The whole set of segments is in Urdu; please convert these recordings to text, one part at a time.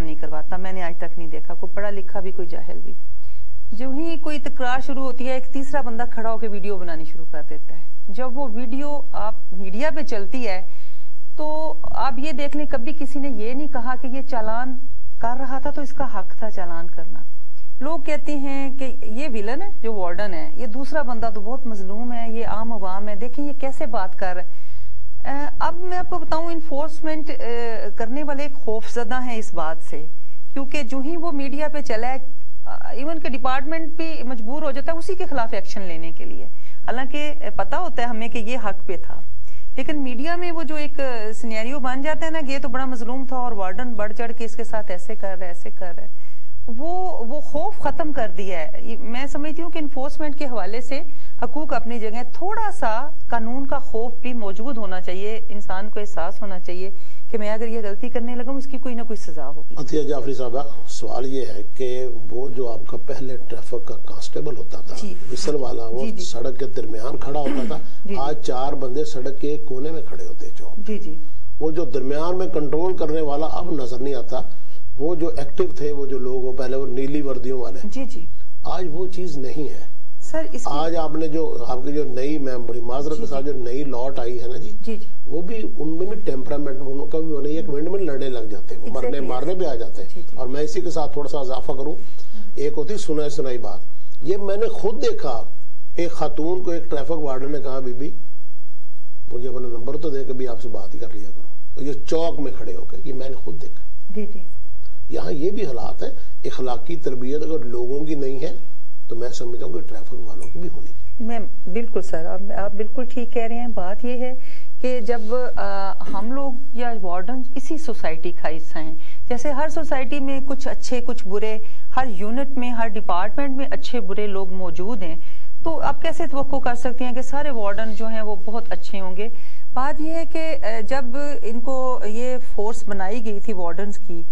چالان نہیں کرواتا، میں نے آج تک نہیں دیکھا، کوئی پڑھا لکھا بھی، کوئی جاہل بھی۔ جو ہی کوئی تکرار شروع ہوتی ہے، ایک تیسرا بندہ کھڑا ہو کے ویڈیو بنانی شروع کر دیتا ہے۔ جب وہ ویڈیو آپ میڈیا پہ چلتی ہے، تو آپ یہ دیکھ لیں، کبھی کسی نے یہ نہیں کہا کہ یہ چالان کر رہا تھا، تو اس کا حق تھا چالان کرنا۔ لوگ کہتے ہیں کہ یہ ویلن ہے، جو وارڈن ہے، یہ دوسرا بندہ تو بہت مظلوم ہے، یہ عام عوام ہے، دیکھیں یہ کیسے بات کر رہا ہے اب میں آپ کو بتاؤں انفورسمنٹ کرنے والے ایک خوف زدہ ہیں اس بات سے۔ کیونکہ جو ہی وہ میڈیا پہ چلا ہے ایون کہ ڈپارٹمنٹ بھی مجبور ہو جاتا ہے اسی کے خلاف ایکشن لینے کے لیے۔ حالانکہ پتا ہوتا ہے ہمیں کہ یہ حق پہ تھا۔ لیکن میڈیا میں وہ جو ایک سنیریو بن جاتا ہے نا کہ یہ تو بڑا مظلوم تھا اور وارڈن بڑھ چڑھ کے اس کے ساتھ ایسے کر رہے ایسے کر رہے وہ وہ خوف ختم کر دیا ہے۔ میں سمجھتی ہوں کہ انفورسمنٹ کے حوالے سے حقوق اپنی جگہ تھوڑا سا قانون کا خوف بھی موجود ہونا چاہیے انسان کو احساس ہونا چاہیے کہ میں اگر یہ غلطی کرنے لگوں اس کی کوئی نہ کوئی سزا ہوگی۔ عطیہ جعفری صاحبہ سوال یہ ہے کہ وہ جو آپ کا پہلے ٹریفک کا کانسٹیبل ہوتا تھا جی۔ وصل والا وہ جی، جی۔ سڑک کے درمیان کھڑا ہوتا تھا آج چار بندے سڑک کے کونے میں کھڑے ہوتے چوک جی جی۔ وہ جو درمیان میں کنٹرول کرنے والا اب نظر نہیں آتا وہ جو ایکٹیو تھے وہ جو لوگ وہ پہلے وہ نیلی وردیوں والے۔ جی جی۔ آج وہ چیز نہیں ہے۔ سر اس آج آپ نے جو آپ کی جو نئی میں بڑی معذرت کے ساتھ جو نئی لاٹ آئی ہے نا جی جی جی۔ وہ بھی ان میں بھی ٹیمپرامنٹ ان کا بھی نہیں ایک منٹ میں لڑنے لگ جاتے ہیں مرنے. مارنے پہ آ جاتے جی، ہیں۔ جی۔ اور میں اسی کے ساتھ تھوڑا سا اضافہ کروں۔ ایک ہوتی سنائی سنائی بات۔ یہ میں نے خود دیکھا ایک خاتون کو ایک ٹریفک وارڈن نے کہا بی بی مجھے اپنا نمبر تو دے کبھی آپ سے بات ہی کر لیا کرو۔ یہ چوک میں کھڑے ہو کے یہ میں نے خود دیکھا۔ جی جی۔ یہاں یہ بھی حالات ہیں اخلاقی تربیت اگر لوگوں کی نہیں ہے تو میں سمجھتا ہوں کہ ٹریفک والوں کی بھی ہونی چاہیے۔ بالکل سر، آپ آپ بالکل ٹھیک کہہ رہے ہیں۔ بات یہ ہے کہ جب ہم لوگ یا وارڈن اسی سوسائٹی کا حصہ ہیں۔ جیسے ہر سوسائٹی میں کچھ اچھے، کچھ برے، ہر یونٹ میں، ہر ڈپارٹمنٹ میں اچھے، برے لوگ موجود ہیں۔ تو آپ کیسے توقع کر سکتے ہیں کہ سارے وارڈن جو ہیں وہ بہت اچھے ہوں گے؟ بات یہ ہے کہ جب ان کو یہ فورس بنائی گئی تھی وارڈنز کی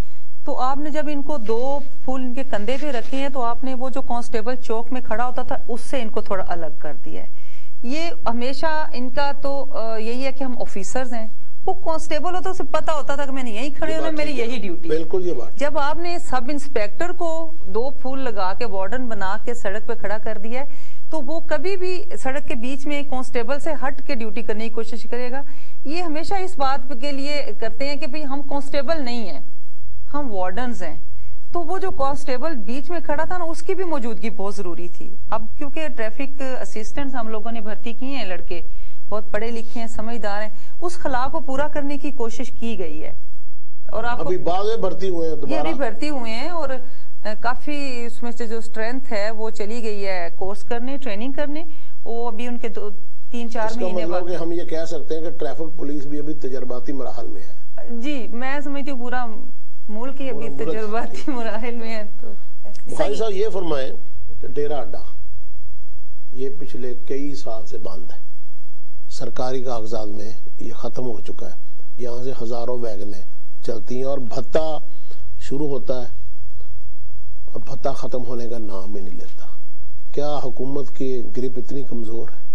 تو آپ نے جب ان کو دو پھول ان کے کندھے پہ رکھے ہیں تو آپ نے وہ جو کانسٹیبل چوک میں کھڑا ہوتا تھا اس سے ان کو تھوڑا الگ کر دیا ہے۔ یہ ہمیشہ ان کا تو یہی ہے کہ ہم آفیسرز ہیں۔ وہ کانسٹیبل ہوتا اسے پتا ہوتا تھا کہ میں نے یہی کھڑے ہونا میری یہی ڈیوٹی بالکل یہ بات۔ جب آپ نے سب انسپیکٹر کو دو پھول لگا کے وارڈن بنا کے سڑک پہ کھڑا کر دیا ہے تو وہ کبھی بھی سڑک کے بیچ میں کانسٹیبل سے ہٹ کے ڈیوٹی کرنے کی کوشش کرے گا۔ یہ ہمیشہ اس بات کے لیے کرتے ہیں کہ بھئی ہم کانسٹیبل نہیں ہیں۔ ہم وارڈنز ہیں۔ تو وہ جو کانسٹیبل بیچ میں کھڑا تھا نا اس کی بھی موجودگی بہت ضروری تھی۔ اب کیونکہ ٹریفک اسسٹنٹس ہم لوگوں نے بھرتی کی ہیں لڑکے بہت پڑھے لکھے ہیں سمجھدار ہیں۔ اس خلا کو پورا کرنے کی کوشش کی گئی ہے۔ اور آپ ابھی بھرتی ہوئے ہیں یہ دوبارہ۔ ابھی بھرتی ہوئے ہیں اور کافی اس میں سے جو سٹرینتھ ہے وہ چلی گئی ہے۔ کورس کرنے ٹریننگ کرنے۔ وہ ابھی ان کے دو تین چار مہینے مطلب بعد۔ کہ ہم یہ کہہ سکتے ہیں کہ ٹریفک پولیس بھی ابھی تجرباتی مراحل میں ہے۔ جی میں سمجھتی ہوں پورا ملک ہی ابھی۔ تجرباتی مراحل میں ہے تو بخاری صاحب یہ فرمائیں کہ ڈیرہ اڈا یہ پچھلے کئی سال سے بند ہے۔ سرکاری کاغذات میں یہ ختم ہو چکا ہے۔ یہاں سے ہزاروں ویگنیں چلتی ہیں اور بھتہ شروع ہوتا ہے اور بھتہ ختم ہونے کا نام ہی نہیں لیتا۔ کیا حکومت کی گرپ اتنی کمزور ہے؟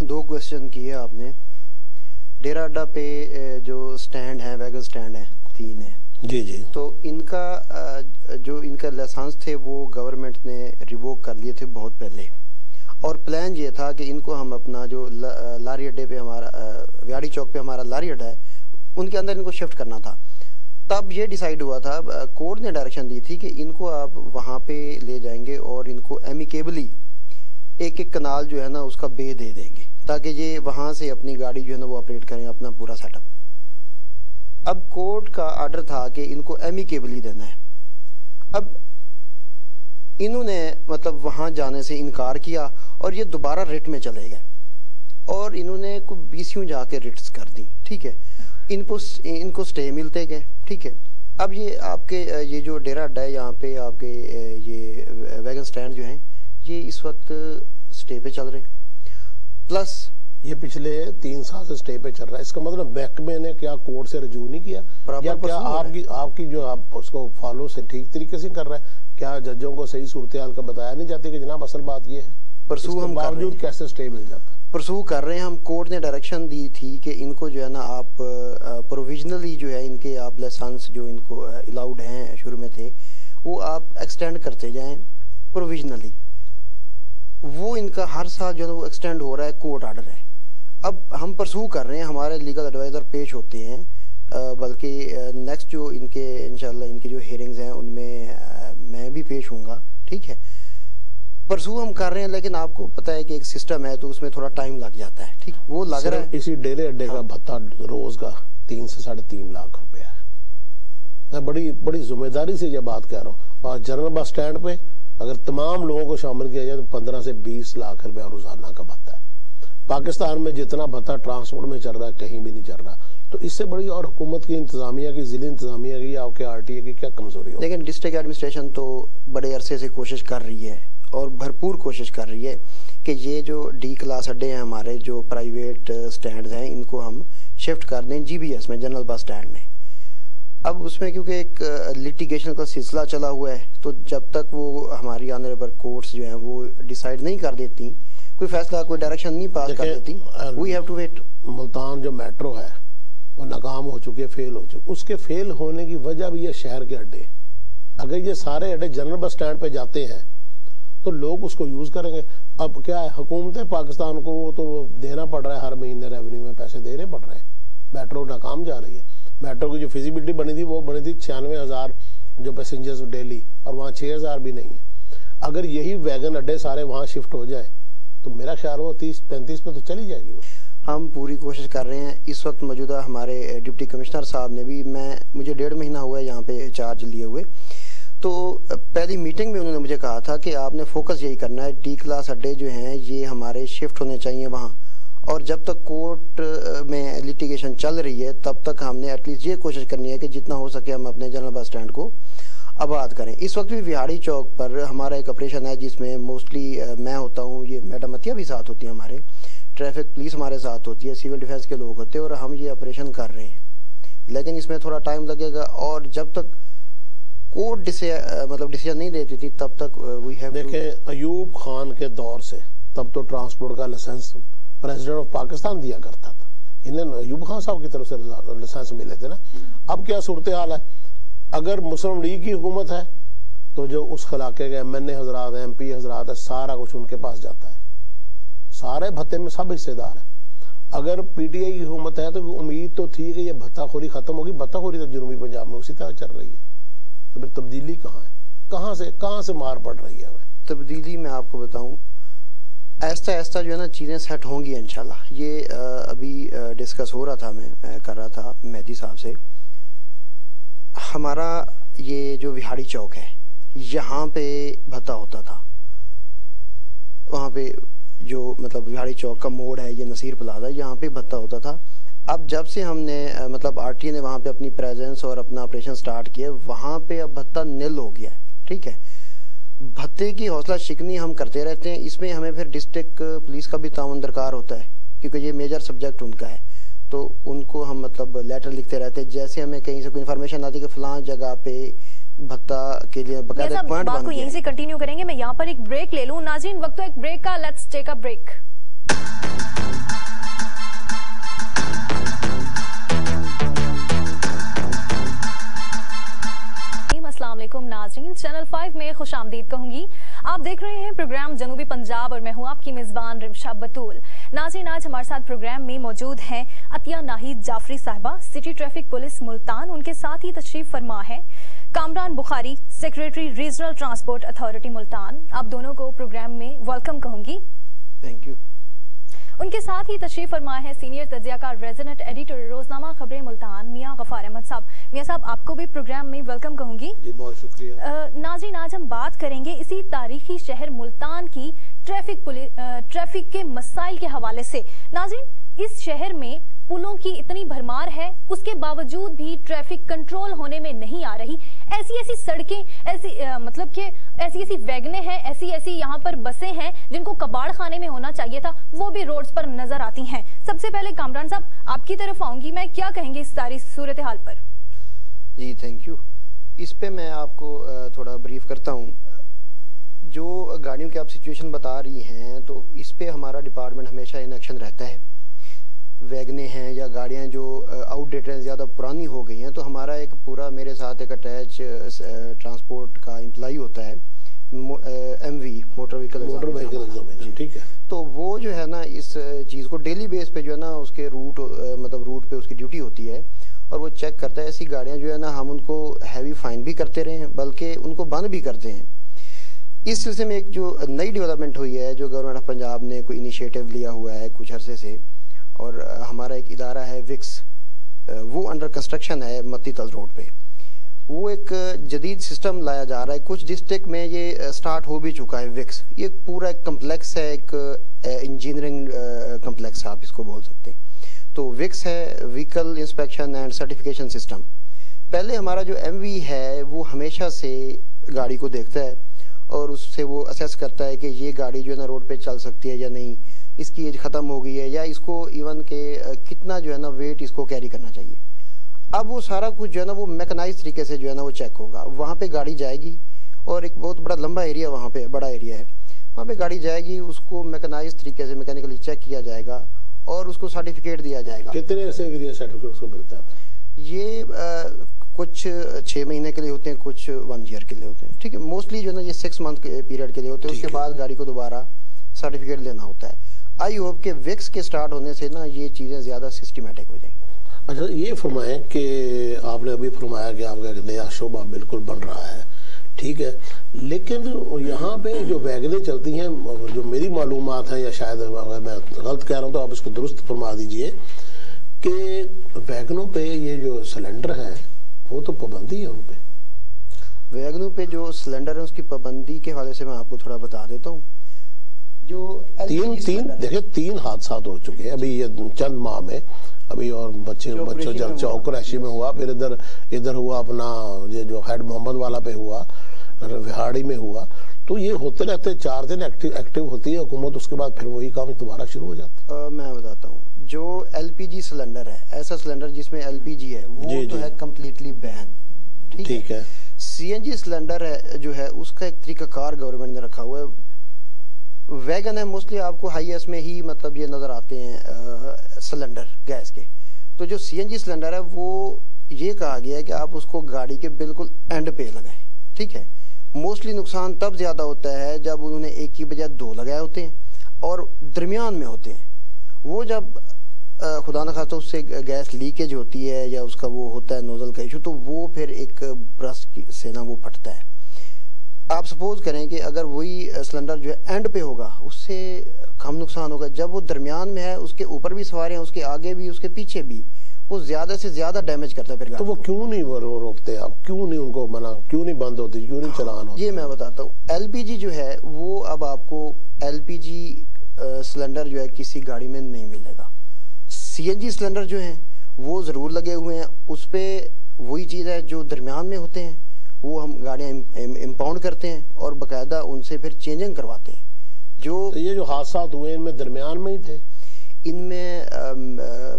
دو کوشچن کیے آپ نے۔ ڈیرہ اڈا پہ جو سٹینڈ ہیں ویگن سٹینڈ ہیں تین ہیں۔ جی جی۔ تو ان کا جو ان کا لائسنس تھے، وہ گورنمنٹ نے ریووک کر لیے تھے بہت پہلے۔ اور پلان یہ تھا کہ ان کو ہم اپنا جو لاری اڈے پہ ہمارا ویاڑی چوک پہ ہمارا لاری اڈا ہے، ان کے اندر ان کو شفٹ کرنا تھا۔ تب یہ ڈیسائیڈ ہوا تھا کورٹ نے ڈائریکشن دی تھی کہ ان کو آپ وہاں پہ لے جائیں گے اور ان کو ایمیکیبلی ایک ایک کنال جو ہے نا، اس کا بے دے دیں گے، تاکہ یہ وہاں سے اپنی گاڑی جو ہے نا وہ آپریٹ کریں، اپنا پورا سیٹ اپ اب کورٹ کا آرڈر تھا کہ ان کو ایمیکیبلی دینا ہے۔ اب انہوں نے مطلب وہاں جانے سے انکار کیا اور یہ دوبارہ ریٹ میں چلے گئے۔ اور انہوں نے کو بیسیوں جا کے ریٹس کر دی، ٹھیک ہے۔ ان کو ان کو سٹے ملتے گئے، ٹھیک ہے۔ اب یہ آپ کے، یہ جو ڈیرا اڈا ہے یہاں پہ، آپ کے یہ ویگن سٹینڈ جو ہیں، یہ اس وقت سٹے پہ چل رہے۔ ہیں پلس یہ پچھلے تین سال سے سٹے پہ چل رہا ہے۔ اس کا مطلب محکمے نے کیا کورٹ سے رجوع نہیں کیا؟ یا کیا آپ کی آپ کی جو آپ اس کو فالو سے ٹھیک طریقے سے کر رہے ہیں کیا ججوں کو صحیح صورتحال کا بتایا نہیں جاتی کہ جناب اصل بات یہ ہے پرسو ہم باوجود کیسے سٹے مل جاتا ہے؟ پرسو کر رہے ہیں۔ ہم کورٹ نے ڈائریکشن دی تھی کہ ان کو جو ہے نا آپ پروویژنلی جو ہے ان کے آپ لائسنس جو ان کو الاؤ ایکسٹینڈ کرتے جائیں پروویژنلی وہ ان کا ہر سال جو ہے وہ ایکسٹینڈ ہو رہا ہے کورٹ آرڈر ہے۔ اب ہم پرسو کر رہے ہیں ہمارے لیگل ایڈوائزر پیش ہوتے ہیں بلکہ نیکسٹ جو ان کے انشاءاللہ ان کے جو ہیئرنگز ہیں ان میں میں بھی پیش ہوں گا ٹھیک ہے؟ پرسو ہم کر رہے ہیں لیکن آپ کو پتا ہے کہ ایک سسٹم ہے تو اس میں تھوڑا ٹائم لگ جاتا ہے ٹھیک؟ وہ لگ رہا ہے۔ اسی ڈیرے اڈے کا بھتا روز کا تین سے ساڑھے تین لاکھ روپیہ ہے۔ میں بڑی بڑی ذمہ داری سے یہ بات کہہ رہا ہوں۔ اور جنرل بس سٹینڈ پہ اگر تمام لوگوں کو شامل کیا جائے تو پندرہ سے بیس لاکھ روپیہ روزانہ کا بھتا ہے۔ پاکستان میں جتنا بھتا ٹرانسپورٹ میں چل رہا ہے، کہیں بھی نہیں چل رہا۔ تو اس سے بڑی اور حکومت کی انتظامیہ کی، ضلع انتظامیہ کی آپ کے آر ٹی اے کی کیا کمزوری ہو لیکن ڈسٹرکٹ ایڈمنسٹریشن تو بڑے عرصے سے کوشش کر رہی ہے اور بھرپور کوشش کر رہی ہے کہ یہ جو ڈی کلاس اڈے ہیں ہمارے، جو پرائیویٹ سٹینڈز ہیں، ان کو ہم شفٹ کر دیں جی بی ایس میں، جنرل بس سٹینڈ میں۔ اب اس میں کیونکہ ایک لٹیگیشن کا سلسلہ چلا ہوا ہے، تو جب تک وہ ہماری آنریبل کورٹس جو ہیں وہ ڈیسائیڈ نہیں کر دیتی کوئی فیصلہ کوئی ڈائریکشن نہیں پاس کر دیتی۔ We have to wait Multan جو میٹرو ہے وہ ناکام ہو چکی ہے فیل ہو چکی اس کے فیل ہونے کی وجہ بھی ہے شہر کے اڈے۔ اگر یہ سارے اڈے جنرل بس سٹینڈ پہ جاتے ہیں تو لوگ اس کو یوز کریں گے۔ اب کیا ہے حکومت پاکستان کو وہ تو دینا پڑ رہا ہے ہر مہینے ریونیو میں پیسے دینے پڑ رہے ہیں۔ میٹرو ناکام جا رہی ہے۔ میٹرو کی جو فیزیبلٹی بنی تھی وہ بنی تھی چھیانوے ہزار جو پیسنجرز ڈیلی اور وہاں چھ ہزار بھی نہیں ہے۔ اگر یہی ویگن اڈے سارے وہاں شفٹ ہو جائیں تو میرا خیال وہ تیس پینتیس پہ تو چلی جائے گی وہ۔ ہم پوری کوشش کر رہے ہیں۔ اس وقت موجودہ ہمارے ڈپٹی کمشنر صاحب نے بھی میں، مجھے ڈیڑھ مہینہ ہوا ہے یہاں پہ چارج لیے ہوئے۔ تو پہلی میٹنگ میں انہوں نے مجھے کہا تھا کہ آپ نے فوکس یہی کرنا ہے۔ ڈی کلاس اڈے جو ہیں، یہ ہمارے شفٹ ہونے چاہیے وہاں۔ اور جب تک کورٹ میں لیٹیگیشن چل رہی ہے، تب تک ہم نے ایٹ لیسٹ یہ کوشش کرنی ہے کہ جتنا ہو سکے ہم اپنے جنرل بس سٹینڈ کو آباد کریں۔ اس وقت بھی وہاڑی چوک پر ہمارا ایک آپریشن ہے جس میں موسٹلی میں ہوتا ہوں، یہ میڈم اتیا بھی ساتھ ہوتی ہیں ہمارے۔ ٹریفک پولیس ہمارے ساتھ ہوتی ہے سیول ڈیفینس کے لوگ ہوتے ہیں اور ہم یہ آپریشن کر رہے ہیں۔ لیکن اس میں تھوڑا ٹائم لگے گا اور جب تک کورٹ مطلب ڈیسیجن نہیں دیتی تھی، تب تک وی ہیو دیکھیں، ایوب خان کے دور سے تب تو ٹرانسپورٹ کا لائسنس پریزیڈنٹ آف پاکستان دیا کرتا تھا۔ انہیں ایوب خان صاحب کی طرف سے لائسنس ملے تھے نا۔ اب کیا صورتحال ہے؟ اگر مسلم لیگ کی حکومت ہے، تو جو اس خلاقے کے ایم این اے حضرات ایم پی حضرات ہے سارا کچھ ان کے پاس جاتا ہے۔ سارے بھتے میں سب حصے دار ہیں۔ اگر پی ٹی آئی کی حکومت ہے تو امید تو تھی کہ یہ بھتا خوری ختم ہوگی بھتا خوری تو جنوبی پنجاب میں اسی طرح چل رہی ہے۔ تو پھر تبدیلی کہاں ہے؟ کہاں سے کہاں سے مار پڑ رہی ہے ہمیں؟ تبدیلی میں آپ کو بتاؤں ایستا ایستا جو ہے نا چیزیں سیٹ ہوں گی انشاءاللہ۔ یہ ابھی ڈسکس ہو رہا تھا میں کر رہا تھا مہدی صاحب سے۔ ہمارا یہ جو وہاڑی چوک ہے، یہاں پہ بھتا ہوتا تھا۔ وہاں پہ جو مطلب وہاڑی چوک کا موڑ ہے، یہ نصیر پلازا، یہاں پہ بھتا ہوتا تھا۔ اب جب سے ہم نے مطلب آر ٹی نے وہاں پہ اپنی پریزنس اور اپنا آپریشن سٹارٹ کیا، وہاں پہ اب بھتا نل ہو گیا ہے۔ ٹھیک ہے؟ بھتے کی حوصلہ شکنی ہم کرتے رہتے ہیں۔ اس میں ہمیں پھر ڈسٹرک پولیس کا بھی تعاون درکار ہوتا ہے، کیونکہ یہ میجر سبجیکٹ ان کا ہے۔ تو ان کو ہم مطلب لیٹر لکھتے رہتے ہیں۔ جیسے ہمیں کہیں سے کوئی انفارمیشن آتی ہے کہ فلان جگہ پہ بھتا کے لیے بقاعدہ پوائنٹ بن گیا ہے یہیں سے کنٹینیو کریں گے۔ میں یہاں پر ایک بریک لے لوں۔ ناظرین وقت تو ایک بریک کا۔ لیٹس ٹیک اپ بریک السلام علیکم۔ ناظرین چینل 5 میں خوش آمدید کہوں گی۔ آپ دیکھ رہے ہیں پروگرام جنوبی پنجاب اور میں ہوں آپ کی میزبان رمشا بطول۔ ناظرین، آج ہمارے ساتھ پروگرام میں موجود ہیں عطیہ ناہید جعفری صاحبہ سٹی ٹریفک پولیس ملتان، ان کے ساتھ ہی تشریف فرما ہے۔ Kamran Bukhari secretary regional transport authority Multan. آپ دونوں کو پروگرام میں ویلکم کہوں گی۔ تھینک یو ان کے ساتھ ہی تشریف فرما ہے سینئر تجزیہ کار ریزیڈنٹ ایڈیٹر روزنامہ خبریں ملتان میاں غفار احمد صاحب۔ میاں صاحب آپ کو بھی پروگرام میں ویلکم کہوں گی۔ جی بہت شکریہ۔ ناظرین آج ہم بات کریں گے اسی تاریخی شہر ملتان کی ٹریفک ٹریفک کے مسائل کے حوالے سے۔ ناظرین اس شہر میں پلوں کی اتنی بھرمار ہے، اس کے باوجود بھی ٹریفک کنٹرول ہونے میں نہیں آ رہی۔ ایسی ایسی سڑکیں، ایسی مطلب کہ ایسی ایسی ویگنے ہیں، ایسی ایسی یہاں پر بسیں ہیں جن کو کباڑ خانے میں ہونا چاہیے تھا، وہ بھی روڈز پر نظر آتی ہیں۔ سب سے پہلے کامران صاحب، آپ کی طرف آؤں گی۔ میں کیا کہیں گے اس ساری صورتحال پر؟ جی تھینک یو اس پہ میں آپ کو تھوڑا بریف کرتا ہوں۔ جو گاڑیوں کی آپ سچویشن بتا رہی ہیں، تو اس پہ ہمارا ڈپارٹمنٹ ہمیشہ ان ایکشن رہتا ہے۔ ویگنے ہیں یا گاڑیاں جو آؤٹ ڈیٹ ہیں زیادہ پرانی ہو گئی ہیں تو ہمارا ایک پورا میرے ساتھ ایک اٹیچ ٹرانسپورٹ کا امپلائی ہوتا ہے M V motor vehicle motor examiner ٹھیک ہے۔ تو وہ جو ہے نا اس چیز کو ڈیلی بیس پہ جو ہے نا اس کے روٹ مطلب روٹ پہ اس کی ڈیوٹی ہوتی ہے اور وہ چیک کرتا ہے ایسی گاڑیاں جو ہے نا ہم ان کو ہیوی فائن بھی کرتے رہے ہیں بلکہ ان کو بند بھی کرتے ہیں۔ اس سلسلے میں ایک جو نئی ڈیولپمنٹ ہوئی ہے جو گورنمنٹ آف پنجاب نے کوئی انیشیٹو لیا ہوا ہے کچھ عرصے سے اور ہمارا ایک ادارہ ہے وکس وہ انڈر کنسٹرکشن ہے متی تل روڈ پہ۔ وہ ایک جدید سسٹم لایا جا رہا ہے۔ کچھ ڈسٹرکٹ میں یہ سٹارٹ ہو بھی چکا ہے وکس۔ یہ پورا ایک کمپلیکس ہے، ایک انجینئرنگ کمپلیکس آپ اس کو بول سکتے ہیں۔ تو وکس ہے vehicle inspection and certification system پہلے ہمارا جو ایم وی ہے، وہ ہمیشہ سے گاڑی کو دیکھتا ہے اور اس سے وہ اسیس کرتا ہے کہ یہ گاڑی جو ہے نا روڈ پہ چل سکتی ہے یا نہیں۔ اس کی ایج ختم ہو گئی ہے یا اس کو ایون کہ کتنا جو ہے نا ویٹ اس کو کیری کرنا چاہیے۔ اب وہ سارا کچھ جو ہے نا وہ میکنائز طریقے سے جو ہے نا وہ چیک ہوگا۔ وہاں پہ گاڑی جائے گی اور ایک بہت بڑا لمبا ایریا وہاں پہ بڑا ایریا ہے۔ وہاں پہ گاڑی جائے گی اس کو میکنائز طریقے سے میکینکلی چیک کیا جائے گا اور اس کو سرٹیفکیٹ دیا جائے گا۔ کتنے ایسے ایریا سرٹیفکیٹ اس کو ملتا ہے؟ یہ کچھ چھ مہینے کے لیے ہوتے ہیں کچھ ون ایئر کے لیے ہوتے ہیں۔ ٹھیک ہے موسٹلی جو ہے نا یہ سکس منتھ پیریڈ کے لیے ہوتے ہیں۔ اس کے بعد گاڑی کو دوبارہ سرٹیفکیٹ لینا ہوتا ہے۔ آئی ہوپ کہ وکس کے سٹارٹ ہونے سے نا یہ چیزیں زیادہ سسٹمیٹک ہو جائیں گی۔ اچھا یہ فرمائیں کہ آپ نے ابھی فرمایا کہ آپ کا نیا شعبہ بالکل بن رہا ہے ٹھیک ہے لیکن یہاں پہ جو ویگنیں چلتی ہیں جو میری معلومات ہیں یا شاید میں غلط کہہ رہا ہوں تو آپ اس کو درست فرما دیجیے کہ ویگنوں پہ یہ جو سلنڈر ہے وہ تو پابندی ہے ان پہ۔ ویگنوں پہ جو سلنڈر ہے اس کی پابندی کے حوالے سے میں آپ کو تھوڑا بتا دیتا ہوں۔ جو تین تین دیکھیں تین حادثات ہو چکے ہیں۔ ابھی یہ چند ماہ میں ابھی اور بچے بچوں جل چوک ریشی میں ہوا پھر ادھر ادھر ہوا اپنا یہ جو خیڈ محمد والا پہ ہوا وہاڑی میں ہوا۔ تو یہ ہوتے رہتے چار دن ایکٹیو ہوتی ہے حکومت اس کے بعد پھر وہی کام دوبارہ شروع ہو جاتا ہے میں بتاتا ہوں جو ایل پی جی سلنڈر ہے ایسا سلنڈر جس میں ایل پی جی ہے وہ جی، تو جی۔ ہے کمپلیٹلی بین ٹھیک ہے؟ سی این جی سلنڈر ہے جو ہے اس کا ایک طریقہ کار گورنمنٹ نے رکھا ہوا ہے۔ ویگن ہے موسٹلی آپ کو ہائی ایس میں ہی مطلب یہ نظر آتے ہیں سلنڈر گیس کے۔ تو جو سی این جی سلنڈر ہے، وہ یہ کہا گیا ہے کہ آپ اس کو گاڑی کے بالکل اینڈ پہ لگائیں، ٹھیک ہے؟ موسٹلی نقصان تب زیادہ ہوتا ہے جب انہوں نے ایک کی بجائے دو لگائے ہوتے ہیں اور درمیان میں ہوتے ہیں۔ وہ جب خدا نخواستہ اس سے گیس لیکیج ہوتی ہے یا اس کا وہ ہوتا ہے نوزل کا ایشو تو وہ پھر ایک برس سے نا وہ پھٹتا ہے۔ آپ سپوز کریں کہ اگر وہی سلنڈر جو ہے اینڈ پہ ہوگا اس سے کم نقصان ہوگا۔ جب وہ درمیان میں ہے اس کے اوپر بھی سوارے ہیں اس کے آگے بھی اس کے پیچھے بھی وہ زیادہ سے زیادہ ڈیمیج کرتا ہے پھر تو وہ کیوں نہیں وہ روکتے آپ؟ کیوں نہیں ان کو منع؟ کیوں نہیں بند ہوتی کیوں نہیں چلان ہوتی یہ میں بتاتا ہوں۔ ایل پی جی جو ہے وہ اب آپ کو ایل پی جی سلنڈر جو ہے کسی گاڑی میں نہیں ملے گا۔ سی این جی سلنڈر جو ہیں وہ ضرور لگے ہوئے ہیں۔ اس پہ وہی چیز ہے جو درمیان میں ہوتے ہیں۔ وہ ہم گاڑیاں امپاؤنڈ کرتے ہیں اور باقاعدہ ان سے پھر چینجنگ کرواتے ہیں۔ جو یہ جو حادثات ہوئے ان میں درمیان میں ہی تھے؟ ان میں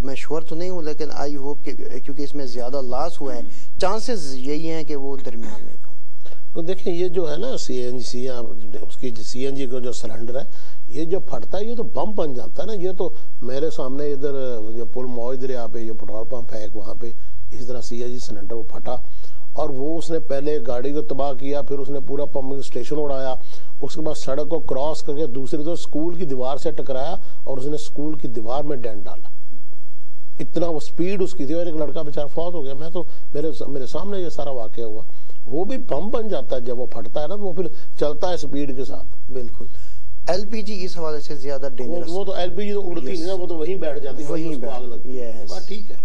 میں شور تو نہیں ہوں لیکن آئی ہوپ کہ کیونکہ اس میں زیادہ لاس ہوا ہے۔ چانسز یہی ہیں کہ وہ درمیان میں تو دیکھیں یہ جو ہے نا سی این جی اس کی سی این جی کا جو سلنڈر ہے یہ جو پھٹتا ہے یہ تو بم بن جاتا ہے نا۔ یہ تو میرے سامنے ادھر جو پل موج دریا پہ جو پٹرول پمپ ہے وہاں پہ اس طرح سی این جی سلنڈر وہ پھٹا۔ اور وہ اس نے پہلے گاڑی کو تباہ کیا پھر اس نے پورا پمپنگ اسٹیشن اڑایا اس کے بعد سڑک کو کراس کر کے دوسری طرف سکول کی دیوار سے ٹکرایا اور اس نے سکول کی دیوار میں ڈینٹ ڈالا۔ اتنا وہ سپیڈ اس کی تھی اور ایک لڑکا بیچارہ فوت ہو گیا۔ میں تو میرے میرے سامنے یہ سارا واقعہ ہوا۔ وہ بھی بم بن جاتا ہے جب وہ پھٹتا ہے نا تو وہ پھر چلتا ہے سپیڈ کے ساتھ۔ بالکل۔ ایل پی جی اس حوالے سے زیادہ ڈینجرس وہ تو ایل پی جی تو اڑتی نہیں نا وہ تو وہیں بیٹھ جاتی وہیں ہے۔ ٹھیک ہے۔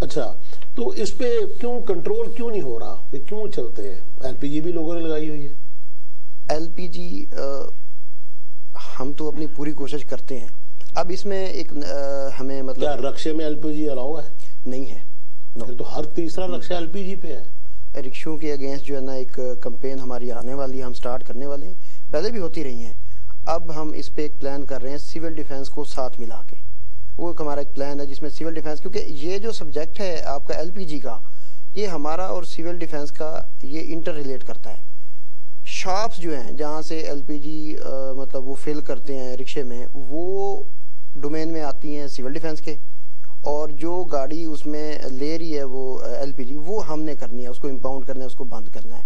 اچھا۔ تو اس پہ کیوں کنٹرول کیوں نہیں ہو رہا؟ کیوں چلتے ہیں؟ ایل پی جی بھی لوگوں نے لگائی ہوئی ہے۔ ایل پی جی ہم تو اپنی پوری کوشش کرتے ہیں۔ اب اس میں ایک ہمیں مطلب رکشے میں ایل پی جی الاؤ ہے؟ نہیں ہے۔ پھر تو ہر تیسرا رکشہ ایل پی جی پہ ہے۔ رکشوں کے اگینسٹ جو ہے نا ایک کمپین ہماری آنے والی ہے ہم سٹارٹ کرنے والے ہیں۔ پہلے بھی ہوتی رہی ہیں۔ اب ہم اس پہ ایک پلان کر رہے ہیں سیول ڈیفنس کو ساتھ ملا کے۔ وہ ایک ہمارا ایک پلان ہے جس میں سیول ڈیفنس کیونکہ یہ جو سبجیکٹ ہے آپ کا ایل پی جی کا، یہ ہمارا اور سیول ڈیفنس کا یہ انٹر ریلیٹ کرتا ہے۔ شاپس جو ہیں، جہاں سے ایل پی جی مطلب وہ فل کرتے ہیں رکشے میں، وہ ڈومین میں آتی ہیں سیول ڈیفنس کے۔ اور جو گاڑی اس میں لے رہی ہے وہ ایل پی جی وہ ہم نے کرنی ہے، اس کو امپاؤنڈ کرنا ہے، اس کو بند کرنا ہے۔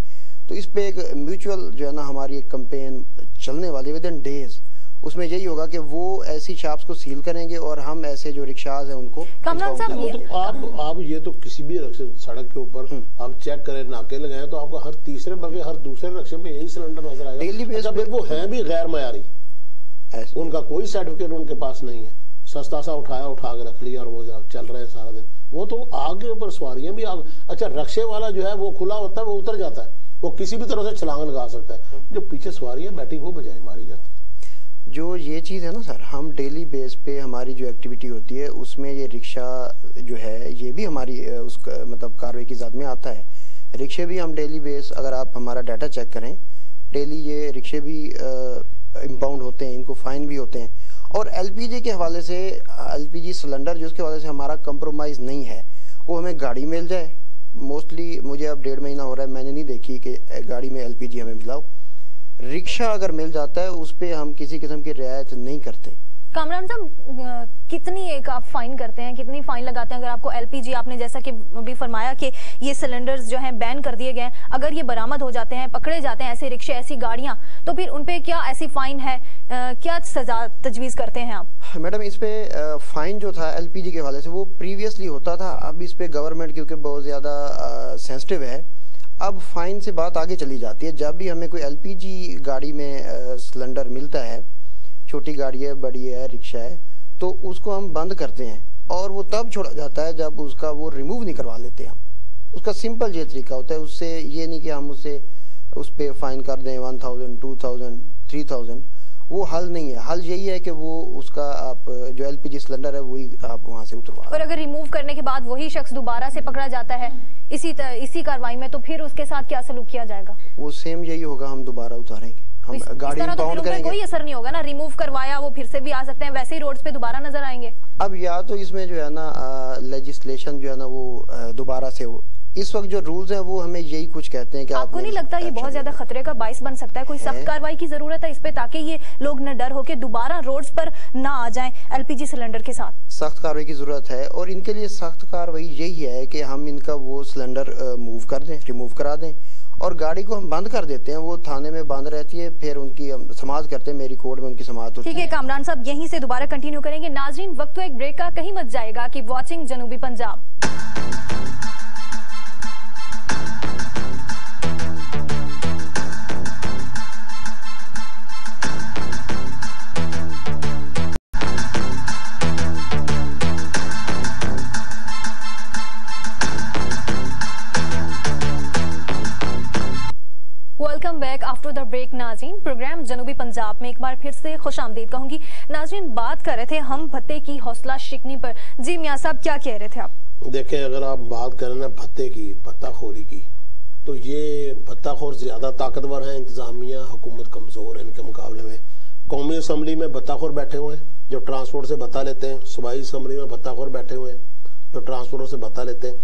تو اس پہ ایک میوچول جو ہے نا، ہماری ایک کمپین چلنے والی ود ان ڈیز اس میں یہی ہوگا کہ وہ ایسی شاپس کو سیل کریں گے اور ہم ایسے جو رکشاز ہیں ان کو کامران صاحب آپ آپ یہ تو کسی بھی رکشے سڑک کے اوپر آپ چیک کریں ناکے لگائیں تو آپ کو ہر تیسرے بلکہ ہر دوسرے رکشے میں یہی سلنڈر نظر آئے گا۔ اچھا پھر وہ ہیں بھی غیر معیاری۔ ایسے- ان کا کوئی سرٹیفکیٹ ان کے پاس نہیں ہے۔ سستا سا اٹھایا اٹھا کے رکھ لیا اور وہ چل رہے ہیں سارا دن۔ وہ تو آگے اوپر سواریاں بھی آگ... اچھا رکشے والا جو ہے وہ کھلا ہوتا ہے وہ اتر جاتا ہے۔ وہ کسی بھی طرح سے چھلانگ لگا سکتا ہے۔ جو پیچھے سواریاں بیٹھی وہ بجائے ماری جاتی جو یہ چیز ہے نا سر، ہم ڈیلی بیس پہ ہماری جو ایکٹیویٹی ہوتی ہے، اس میں یہ رکشہ جو ہے، یہ بھی ہماری اس کا مطلب کاروائی کی ذات میں آتا ہے۔ رکشے بھی ہم ڈیلی بیس اگر آپ ہمارا ڈیٹا چیک کریں ڈیلی یہ رکشے بھی امپاؤنڈ ہوتے ہیں، ان کو فائن بھی ہوتے ہیں۔ اور ایل پی جی کے حوالے سے ایل پی جی سلنڈر جو اس کے حوالے سے ہمارا کمپرومائز نہیں ہے، وہ ہمیں گاڑی مل جائے۔ موسٹلی مجھے اب ڈیڑھ مہینہ ہو رہا ہے، میں نے نہیں دیکھی کہ گاڑی میں ایل پی جی ہمیں ملا ہو رکشہ اگر مل جاتا ہے اس پہ ہم کسی قسم کی رعایت نہیں کرتے۔ کامران صاحب کتنی ایک آپ فائن کرتے ہیں؟ کتنی فائن لگاتے ہیں؟ اگر آپ کو ایل پی جی آپ نے جیسا کہ بھی فرمایا کہ یہ سلنڈرز جو ہیں بین کر دیے گئے ہیں۔ اگر یہ برآمد ہو جاتے ہیں پکڑے جاتے ہیں ایسے رکشے ایسی گاڑیاں تو پھر ان پہ کیا ایسی فائن ہے؟ کیا سزا تجویز کرتے ہیں آپ؟ میڈم اس پہ فائن جو تھا ایل پی جی کے حوالے سے وہ پریویسلی ہوتا تھا۔ اب اس پہ گورنمنٹ کیونکہ بہت زیادہ سینسٹیو ہے۔ اب فائن سے بات آگے چلی جاتی ہے۔ جب بھی ہمیں کوئی ایل پی جی گاڑی میں سلنڈر ملتا ہے، چھوٹی گاڑی ہے، بڑی ہے، رکشہ ہے، تو اس کو ہم بند کرتے ہیں اور وہ تب چھوڑا جاتا ہے جب اس کا وہ ریموو نہیں کروا لیتے ہم۔ اس کا سمپل یہ طریقہ ہوتا ہے، اس سے یہ نہیں کہ ہم اسے، اس پہ فائن کر دیں one thousand two thousand three thousand وہ حل نہیں ہے۔ حل یہی ہے کہ وہ اس کا آپ جو ایل پی جی سلنڈر ہے وہی آپ وہاں سے اتروا اور اگر ریموو کرنے کے بعد وہی شخص دوبارہ سے پکڑا جاتا ہے اسی اسی کاروائی میں تو پھر اس کے ساتھ کیا سلوک کیا جائے گا؟ وہ سیم یہی ہوگا ہم دوبارہ اتاریں گے۔ ہم گاڑی پہ کریں گے۔ کوئی اثر نہیں ہوگا نا۔ ریموو کروایا وہ پھر سے بھی آ سکتے ہیں ویسے ہی روڈز پہ دوبارہ نظر آئیں گے۔ اب یا تو اس میں جو ہے نا لیجسلیشن جو ہے نا وہ دوبارہ سے اس وقت جو رولز ہیں وہ ہمیں یہی کچھ کہتے ہیں کہ آپ کو نہیں لگتا یہ بہت زیادہ ہے۔ خطرے کا باعث بن سکتا ہے؟ کوئی ہے۔ سخت کاروائی کی ضرورت ہے اس پہ تاکہ یہ لوگ نہ ڈر ہو کے دوبارہ روڈز پر نہ آ جائیں ایل پی جی سلنڈر کے ساتھ؟ سخت کاروائی کی ضرورت ہے اور ان کے لیے سخت کاروائی یہی ہے کہ ہم ان کا وہ سلنڈر موو کر دیں ریموو کرا دیں اور گاڑی کو ہم بند کر دیتے ہیں۔ وہ تھانے میں بند رہتی ہے پھر ان کی ہم سماعت کرتے ہیں میری کوڈ میں ان کی سماعت ہوتی ٹھیک ہے کامران صاحب یہیں سے دوبارہ کنٹینیو کریں گے۔ ناظرین وقت تو ایک بریک کا کہیں مت جائے گا۔ کہ واچنگ جنوبی پنجاب۔ جنوبی پنجاب میں ایک بار پھر سے خوش آمدید کہوں گی۔ ناظرین، بات کر رہے تھے ہم بھتے کی حوصلہ شکنی پر۔ جی میاں صاحب، کیا کہہ رہے تھے آپ؟ دیکھیں، اگر آپ بات کریں نا بھتے کی بھتہ خوری کی، تو یہ بھتہ خور زیادہ طاقتور ہیں، انتظامیہ، حکومت کمزور ہے ان کے مقابلے میں۔ قومی اسمبلی میں بھتہ خور بیٹھے ہوئے ہیں، جو ٹرانسپورٹ سے بھتہ لیتے ہیں۔ صوبائی اسمبلی میں بھتہ خور بیٹھے ہوئے ہیں، جو ٹرانسپورٹ سے بھتہ لیتے ہیں۔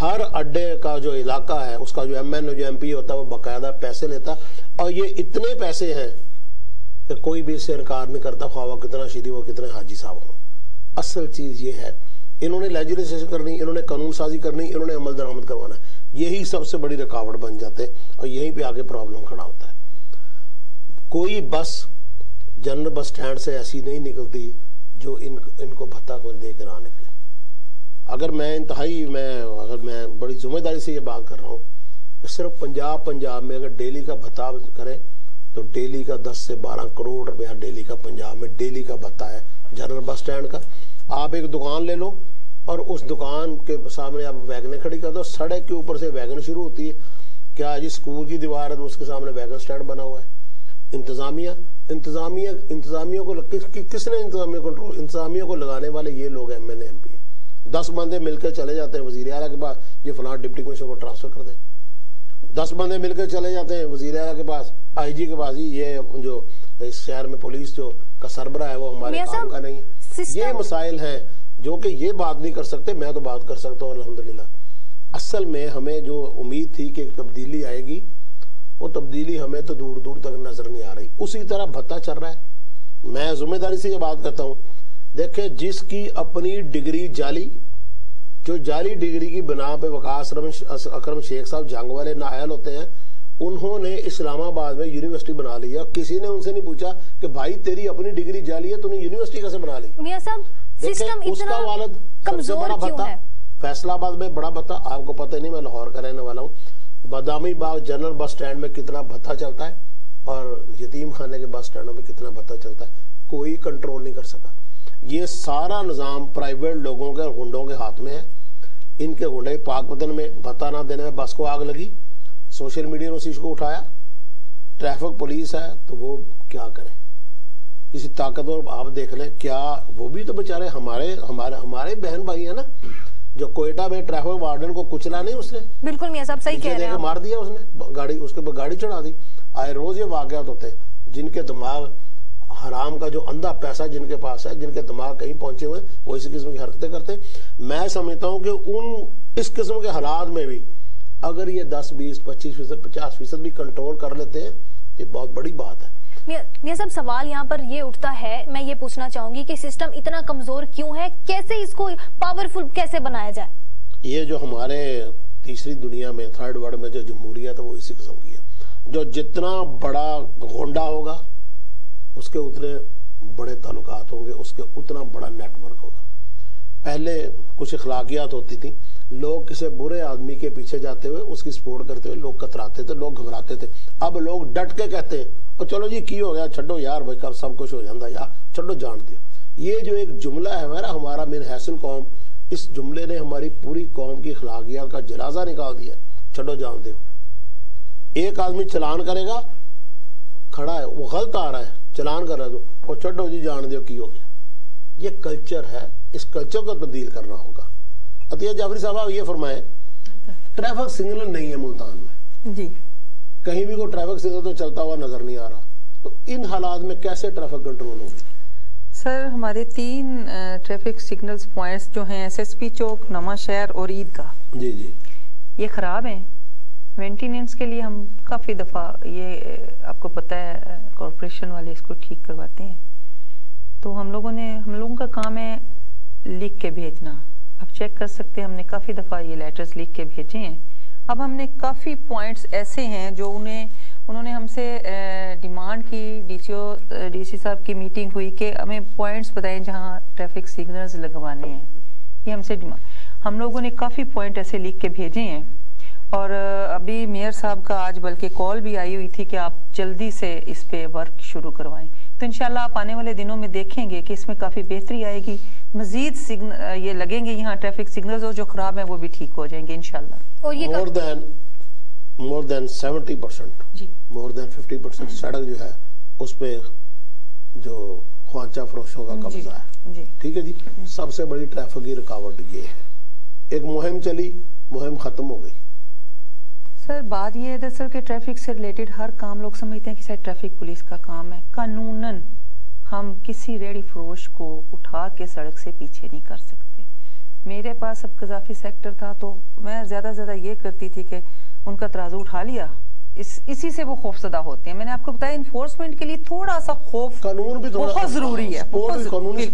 ہر اڈے کا جو علاقہ ہے، اس کا جو ایم این جو ایم پی ہوتا ہے، وہ باقاعدہ پیسے لیتا۔ ہے اور یہ اتنے پیسے ہیں کہ کوئی بھی اس سے انکار نہیں کرتا خواہ وہ کتنا شیری ہو کتنے حاجی صاحب ہوں۔ اصل چیز یہ ہے، انہوں نے لیجسلیشن کرنی، انہوں نے قانون سازی کرنی، انہوں نے عمل درآمد کروانا۔ ہے یہی سب سے بڑی رکاوٹ بن جاتے اور یہیں پہ آگے پرابلم کھڑا ہوتا ہے۔ کوئی بس جنرل بس سٹینڈ سے ایسی نہیں نکلتی جو ان ان کو بھتہ کو دے کر آ نکلے۔ اگر میں انتہائی، میں، اگر میں بڑی ذمہ داری سے یہ بات کر رہا ہوں صرف پنجاب پنجاب میں اگر ڈیلی کا بھتہ کرے تو ڈیلی کا دس سے بارہ کروڑ روپیہ ڈیلی کا پنجاب میں ڈیلی کا بھتہ ہے جنرل بس سٹینڈ کا۔ آپ ایک دکان لے لو اور اس دکان کے سامنے آپ ویگنیں کھڑی کر دو۔ سڑک کے اوپر سے ویگن شروع ہوتی ہے۔ کیا جی اسکول کی دیوار ہے تو اس کے سامنے ویگن سٹینڈ بنا ہوا ہے۔ انتظامیہ انتظامیہ انتظامیہ کو کس کس نے انتظامیہ کنٹرول انتظامیہ کو لگانے والے یہ لوگ ایم این ایم پی ہیں دس بندے مل کر چلے جاتے ہیں وزیر اعلیٰ کے پاس یہ فلاں ڈپٹی کمشنر کو ٹرانسفر کر دیں۔ دس بندے مل کر چلے جاتے ہیں وزیر اعلیٰ کے پاس آئی جی کے پاس یہ جو اس شہر میں پولیس جو کا سربراہ ہے وہ ہمارے کام کا نہیں ہے۔ یہ مسائل ہیں جو کہ یہ بات نہیں کر سکتے میں تو بات کر سکتا ہوں الحمدللہ۔ اصل میں ہمیں جو امید تھی کہ ایک تبدیلی آئے گی وہ تبدیلی ہمیں تو دور دور تک نظر نہیں آ رہی۔ اسی طرح بھتہ چل رہا ہے۔ میں ذمہ داری سے یہ بات کرتا ہوں۔ دیکھیں جس کی اپنی ڈگری جعلی جو جعلی ڈگری کی بنا پہ وقاص اکرم شیخ صاحب جنگ والے نائل ہوتے ہیں انہوں نے اسلام آباد میں یونیورسٹی بنا لی ہے۔ کسی نے ان سے نہیں پوچھا کہ بھائی تیری اپنی ڈگری جالی ہے تو نے یونیورسٹی کیسے بنا لی؟ میاں صاحب سسٹم اتنا والد کمزور بڑا کیوں ہے؟ فیصلہ آباد میں بڑا بھتا آپ کو پتہ نہیں میں لاہور کا رہنے والا ہوں۔ بادامی باغ جنرل بس سٹینڈ میں کتنا بھتا چلتا ہے اور یتیم خانے کے بس سٹینڈوں میں کتنا بھتا چلتا ہے کوئی کنٹرول نہیں کر سکا۔ یہ سارا نظام پرائیویٹ لوگوں کے گنڈوں کے ہاتھ میں ہے۔ ان کے گنڈے پاک پتن میں بھتا نہ دینے میں بس کو آگ لگی۔ سوشل میڈیا نے اس چیز کو اٹھایا۔ ٹریفک پولیس ہے تو وہ کیا کرے؟ کسی طاقتور آپ دیکھ لیں کیا وہ بھی تو بےچارے ہمارے ہمارے ہمارے بہن بھائی ہیں نا؟ جو کوئٹہ میں ٹریفک وارڈن کو کچلا نہیں اس نے؟ بالکل میاں صاحب صحیح کہہ رہے ہیں مار دیا اس نے گاڑی اس کے اوپر گاڑی چڑھا دی۔ آئے روز یہ واقعات ہوتے ہیں جن کے دماغ حرام کا جو اندھا پیسہ جن کے پاس ہے جن کے دماغ کہیں پہنچے ہوئے وہ اسی قسم کی حرکتیں کرتے۔ میں سمجھتا ہوں کہ ان اس قسم کے حالات میں بھی اگر یہ دس بیس پچیس فیصد پچاس فیصد بھی کنٹرول کر لیتے ہیں یہ بہت بڑی بات ہے۔ میاں صاحب سوال یہاں پر یہ اٹھتا ہے میں یہ پوچھنا چاہوں گی کہ سسٹم اتنا کمزور کیوں ہے؟ کیسے اس کو پاورفل کیسے بنایا جائے؟ یہ جو ہمارے تیسری دنیا میں تھرڈ ورلڈ میں جو جمہوریت ہے وہ اسی قسم کی ہے۔ جو جتنا بڑا گونڈا ہوگا اس کے اتنے بڑے تعلقات ہوں گے، اس کے اتنا بڑا نیٹ ورک ہوگا۔ پہلے کچھ اخلاقیات ہوتی تھیں، لوگ کسی برے آدمی کے پیچھے جاتے ہوئے اس کی سپورٹ کرتے ہوئے لوگ کتراتے تھے، لوگ گھبراتے تھے۔ اب لوگ ڈٹ کے کہتے ہیں اور چلو جی کی ہو گیا؟ چھڈو یار بھائی، کب سب کچھ ہو جاتا یا چھڈو، جان دیو۔ یہ جو ایک جملہ ہے میرا ہمارا من حیثل قوم، اس جملے نے ہماری پوری قوم کی اخلاقیات کا جنازہ نکال دیا چھڈو، جان دیو۔ ایک آدمی چلان کرے گا، کھڑا ہے، وہ غلط آ رہا ہے۔ چلان کر ہے تو وہ چھڈو جی جان دیو کی ہو گیا۔ یہ کلچر ہے اس کلچر کو تبدیل کرنا ہوگا۔ عطیہ جعفری صاحب آپ یہ فرمائیں ٹریفک سگنل نہیں ہے ملتان میں۔ جی۔ کہیں بھی کوئی ٹریفک سگنل تو چلتا ہوا نظر نہیں آ رہا۔ تو ان حالات میں کیسے ٹریفک کنٹرول ہوگی سر ہمارے تین ٹریفک سگنلز پوائنٹس جو ہیں ایس ایس پی چوک نواں شہر اور عید کا جی جی۔ یہ خراب ہیں؟ مینٹیننس کے لیے ہم کافی دفعہ یہ آپ کو پتہ ہے کارپوریشن والے اس کو ٹھیک کرواتے ہیں۔ تو ہم لوگوں نے، ہم لوگوں کا کام ہے لکھ کے بھیجنا۔ آپ چیک کر سکتے ہیں، ہم نے کافی دفعہ یہ لیٹرز لکھ کے بھیجے ہیں۔ اب ہم نے کافی پوائنٹس ایسے ہیں جو انہیں، انہوں نے ہم سے ڈیمانڈ کی D C O D C صاحب کی میٹنگ ہوئی کہ ہمیں پوائنٹس بتائیں جہاں ٹریفک سگنلز لگوانے ہیں۔ یہ ہم سے ڈیمانڈ ہم لوگوں نے کافی پوائنٹ ایسے لکھ کے بھیجے ہیں۔ اور ابھی میئر صاحب کا آج بلکہ کال بھی آئی ہوئی تھی کہ آپ جلدی سے اس پہ ورک شروع کروائیں۔ تو انشاءاللہ آپ آنے والے دنوں میں دیکھیں گے کہ اس میں کافی بہتری آئے گی۔ مزید سگن یہ لگیں گے یہاں ٹریفک سگنلز جو خراب ہیں وہ بھی ٹھیک ہو جائیں گے انشاءاللہ۔ اور یہ more than more than seventy percent جی۔ مور دین ففٹی پرسینٹ سڑک جو ہے اس پہ جو خوانچہ فروشوں کا جی۔ قبضہ ہے۔ جی۔ ٹھیک ہے جی؟ سب سے بڑی ٹریفک کی رکاوٹ یہ ہے۔ ایک مہم چلی مہم ختم ہو گئی۔ سر بات یہ ہے دراصل کہ ٹریفک سے ریلیٹڈ ہر کام لوگ سمجھتے ہیں کہ سر ٹریفک پولیس کا کام ہے۔ قانوناً ہم کسی ریڑی فروش کو اٹھا کے سڑک سے پیچھے نہیں کر سکتے۔ میرے پاس اب قذافی سیکٹر تھا تو میں زیادہ سے زیادہ یہ کرتی تھی کہ ان کا ترازو اٹھا لیا۔ اس اسی سے وہ خوف زدہ ہوتے ہیں۔ میں نے آپ کو بتایا انفورسمنٹ کے لیے تھوڑا سا خوف قانون بھی بہت ضروری ہے بہت ضروری-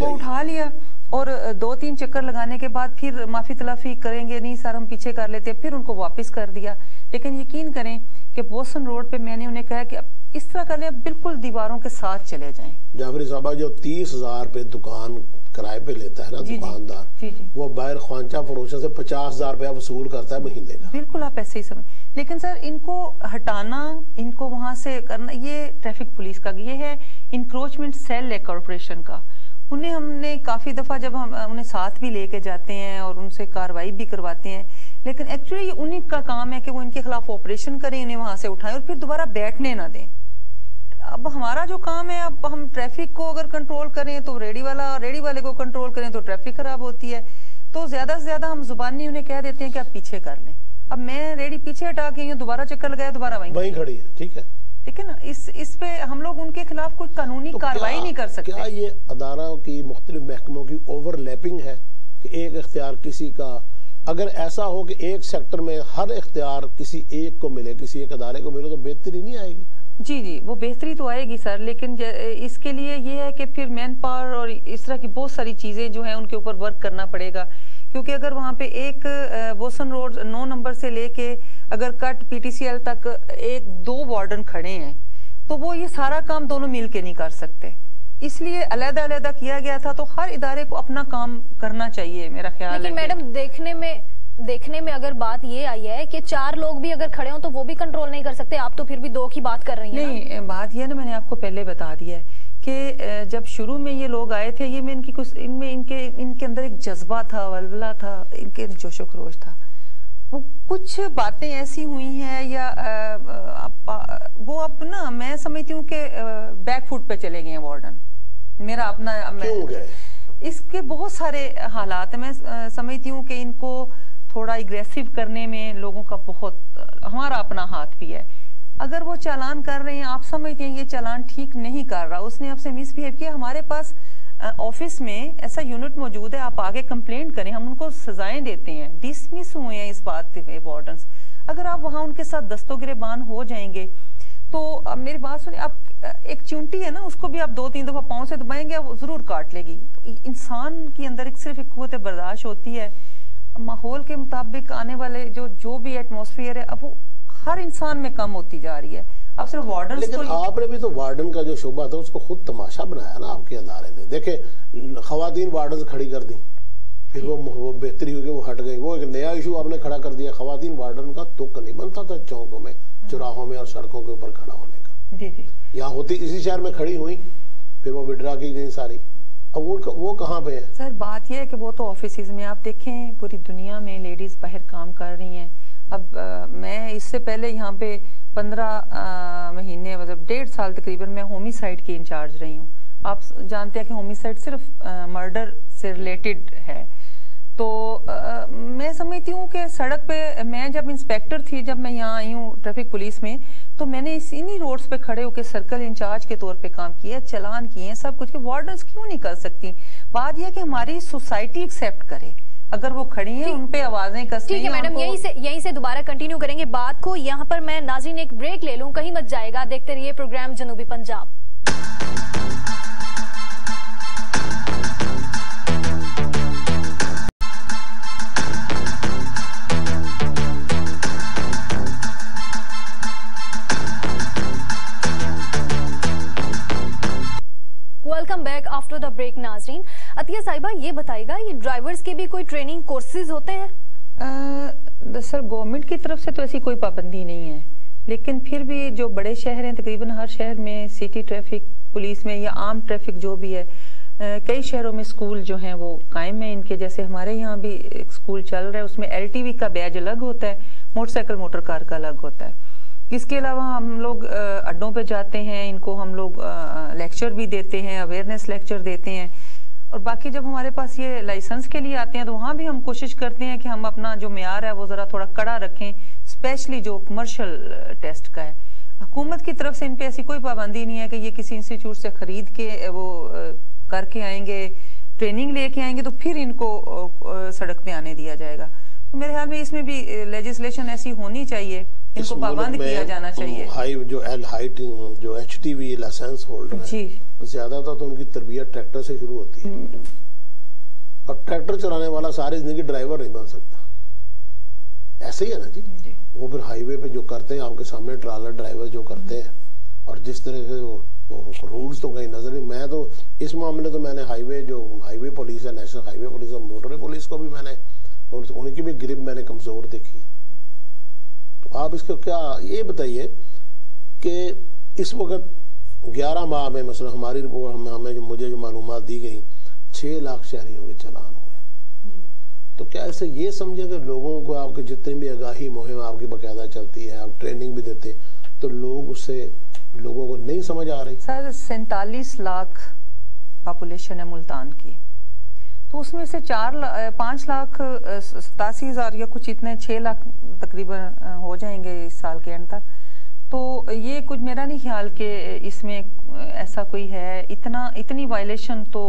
وہ اٹھا لیا۔ اور دو تین چکر لگانے کے بعد پھر معافی تلافی کریں گے نہیں سر ہم پیچھے کر لیتے ہیں پھر ان کو واپس کر دیا لیکن یقین کریں کہ بوسن روڈ پہ میں نے انہیں کہا کہ اس طرح کر لیں بالکل دیواروں کے ساتھ چلے جائیں جعفری صاحبہ جو تیس ہزار پہ دکان کرائے پہ لیتا ہے نا جی، جی۔ دکاندار جی، جی۔ وہ باہر خوانچہ فروشوں سے پچاس ہزار روپیہ وصول کرتا ہے مہینے کا بالکل آپ ایسے ہی سمجھ لیکن سر ان کو ہٹانا ان کو وہاں سے کرنا یہ ٹریفک پولیس کا یہ ہے انکروچمنٹ سیل ہے کارپوریشن کا انہیں ہم نے کافی دفعہ جب ہم انہیں ساتھ بھی لے کے جاتے ہیں اور ان سے کاروائی بھی کرواتے ہیں، لیکن ایکچولی یہ انہیں کا کام ہے کہ وہ ان کے خلاف آپریشن کریں، انہیں وہاں سے اٹھائیں اور پھر دوبارہ بیٹھنے نہ دیں۔ اب ہمارا جو کام ہے، اب ہم ٹریفک کو اگر کنٹرول کریں تو ریڈی والا ریڈی والے کو کنٹرول کریں تو ٹریفک خراب ہوتی ہے۔ تو زیادہ سے زیادہ ہم زبانی انہیں کہہ دیتے ہیں کہ آپ پیچھے کر لیں۔ اب میں ریڈی پیچھے ہٹا کے ہوں دوبارہ چکر لگایا، دوبارہ وہیں وہیں کھڑی ہے ٹھیک ہے ٹھیک ہے۔ نا اس اس پہ ہم لوگ ان کے خلاف کوئی قانونی کاروائی نہیں کر سکتے۔ کیا یہ اداروں کی مختلف محکموں کی اوور لیپنگ ہے کہ ایک اختیار کسی کا اگر ایسا ہو کہ ایک سیکٹر میں ہر اختیار کسی ایک کو ملے کسی ایک ادارے کو ملے تو بہتری نہیں آئے گی؟ جی جی وہ بہتری تو آئے گی سر لیکن اس کے لیے یہ ہے کہ پھر مین پاور اور اس طرح کی بہت ساری چیزیں جو ہیں ان کے اوپر ورک کرنا پڑے گا۔ کیونکہ اگر وہاں پہ ایک بوسن روڈ نو نمبر سے لے کے اگر کٹ پی ٹی سی ایل تک ایک دو وارڈن کھڑے ہیں تو وہ یہ سارا کام دونوں مل کے نہیں کر سکتے۔ اس لیے علیحدہ علیحدہ کیا گیا تھا تو ہر ادارے کو اپنا کام کرنا چاہیے میرا خیال ہے لیکن میڈم دیکھنے میں دیکھنے میں اگر بات یہ آئی ہے کہ چار لوگ بھی اگر کھڑے ہوں تو وہ بھی کنٹرول نہیں کر سکتے آپ تو پھر بھی دو کی بات کر رہی ہیں نہیں بات یہ نا میں نے آپ کو پہلے بتا دیا ہے کہ جب شروع میں یہ لوگ آئے تھے یہ میں ان کی کچھ ان میں ان کے ان کے اندر ایک جذبہ تھا ولولہ تھا ان کے جوش و خروش تھا۔ وہ کچھ باتیں ایسی ہوئی ہیں یا وہ اب نا میں سمجھتی ہوں کہ بیک فوٹ پہ چلے گئے ہیں وارڈن۔ میرا اپنا اس کے بہت سارے حالات میں سمجھتی ہوں کہ ان کو تھوڑا اگریسو کرنے میں لوگوں کا بہت ہمارا اپنا ہاتھ بھی ہے۔ اگر وہ چالان کر رہے ہیں، آپ سمجھتے ہیں یہ چالان ٹھیک نہیں کر رہا۔ اس نے آپ سے مس بہیو کیا۔ ہمارے پاس آفس میں ایسا یونٹ موجود ہے، آپ آگے کمپلینٹ کریں، ہم ان کو سزائیں دیتے ہیں۔ ڈسمس ہوئے ہیں اس بات پہ وارڈنس اگر آپ وہاں ان کے ساتھ دستوں گربان ہو جائیں گے، تو میری بات سنیں آپ ایک چونٹی ہے نا، اس کو بھی آپ دو تین دفعہ پاؤں سے دبائیں گے، وہ ضرور کاٹ لے گی۔ تو انسان کی اندر ایک صرف ایک قوت برداشت ہوتی ہے۔ ماحول کے مطابق آنے والے جو جو بھی ایٹموسفیئر ہے، اب وہ ہر انسان میں کم ہوتی جا رہی ہے۔ اب صرف وارڈن لیکن آپ نے بھی تو وارڈن کا جو شعبہ تھا اس کو خود تماشا بنایا نا آپ کے ادارے نے۔ دیکھیں خواتین وارڈن کھڑی کر دی پھر وہ بہتری ہوگی وہ ہٹ گئی وہ ایک نیا ایشو آپ نے کھڑا کر دیا۔ خواتین وارڈن کا تک نہیں بنتا تھا چونکوں میں چراہوں میں اور سڑکوں کے اوپر کھڑا ہونے کا۔ جی، جی۔ یہاں ہوتی اسی شہر میں کھڑی ہوئی پھر وہ وڈرا کی گئی ساری۔ اب وہ کہاں پہ ہے سر بات یہ ہے کہ وہ تو آفیسز میں آپ دیکھیں پوری دنیا میں لیڈیز باہر کام کر رہی ہیں۔ اب میں اس سے پہلے یہاں پہ پندرہ مہینے مطلب ڈیڑھ سال تقریباً میں ہومی سائٹ کی انچارج رہی ہوں۔ آپ جانتے ہیں کہ ہومی سائٹ صرف مرڈر سے ریلیٹڈ ہے۔ تو میں سمجھتی ہوں کہ سڑک پہ میں جب انسپیکٹر تھی، جب میں یہاں آئی ہوں ٹریفک پولیس میں، تو میں نے انہی روڈز پہ کھڑے ہو کے سرکل انچارج کے طور پہ کام کیا چلان کیے، سب کچھ کہ وارڈنز کیوں نہیں کر سکتی؟ بات یہ کہ ہماری سوسائٹی ایکسیپٹ کرے۔ اگر وہ کھڑی ہیں ان پہ آوازیں کسیں ٹھیک ہے میڈم یہیں سے یہیں سے دوبارہ کنٹینیو کریں گے۔ بات کو یہاں پر میں ناظرین ایک بریک لے لوں کہیں مت جائے گا۔ دیکھتے رہیے program Janubi Punjab. Welcome back after the break ناظرین۔ عطیہ صاحبہ، یہ بتائے گا، یہ ڈرائیورز کے بھی کوئی ٹریننگ کورسز ہوتے ہیں؟ سر گورنمنٹ کی طرف سے تو ایسی کوئی پابندی نہیں ہے۔ لیکن پھر بھی جو بڑے شہر ہیں، تقریباً ہر شہر میں سٹی ٹریفک پولیس میں یا عام ٹریفک جو بھی ہے کئی شہروں میں سکول جو ہیں وہ قائم ہیں۔ ان کے جیسے ہمارے یہاں بھی ایک سکول چل رہا ہے، اس میں ایل ٹی وی کا بیج الگ ہوتا ہے موٹر سائیکل موٹر کار کا الگ ہوتا ہے۔ اس کے علاوہ ہم لوگ اڈوں پہ جاتے ہیں، ان کو ہم لوگ لیکچر بھی دیتے ہیں اویئرنیس لیکچر دیتے ہیں۔ اور باقی جب ہمارے پاس یہ لائسنس کے لیے آتے ہیں تو وہاں بھی ہم کوشش کرتے ہیں کہ ہم اپنا جو معیار ہے وہ ذرا تھوڑا کڑا رکھیں اسپیشلی جو کمرشل ٹیسٹ کا ہے۔ حکومت کی طرف سے ان پہ ایسی کوئی پابندی نہیں ہے کہ یہ کسی انسٹیٹیوٹ سے خرید کے وہ کر کے آئیں گے ٹریننگ لے کے آئیں گے تو پھر ان کو سڑک پہ آنے دیا جائے گا۔ تو میرے خیال میں اس میں بھی لیجسلیشن ایسی ہونی چاہیے۔ ان کو پابند کیا جانا چاہیے۔ ہائی جو ایل جو H T V license holder جی۔ زیادہ تر تو ان کی تربیت ٹریکٹر سے شروع ہوتی ہے۔ اور ٹریکٹر چلانے والا ساری زندگی ڈرائیور نہیں بن سکتا۔ ایسے ہی ہے نا جی, جی۔ وہ پھر ہائی وے پہ جو کرتے ہیں آپ کے سامنے ٹرالر ڈرائیور جو کرتے ہیں اور جس طرح کے رولز تو کہیں نظر نہیں میں تو اس معاملے تو میں نے ہائی وے جو ہائی وے پولیس ہے نیشنل ہائی وے پولیس اور موٹر پولیس کو بھی میں نے ان کی بھی گرپ میں نے کمزور دیکھی ہے۔ آپ اس کو کیا یہ بتائیے کہ اس وقت گیارہ ماہ میں مثلا ہماری رپورٹ میں ہمیں جو مجھے جو معلومات دی گئیں چھ لاکھ شہریوں کے چلان ہوئے۔ تو کیا اسے یہ سمجھے کہ لوگوں کو آپ کے جتنے بھی آگاہی مہم آپ کی باقاعدہ چلتی ہے، آپ ٹریننگ بھی دیتے، تو لوگ اس سے لوگوں کو نہیں سمجھ آ رہی؟ سر، سینتالیس لاکھ پاپولیشن ہے ملتان کی۔ تو اس میں سے چار پانچ لاکھ ستاسی ہزار یا کچھ اتنے چھ لاکھ تقریباً ہو جائیں گے اس سال کے اینڈ تک۔ تو یہ کچھ میرا نہیں خیال کہ اس میں ایسا کوئی ہے۔ اتنا، اتنی وائلیشن تو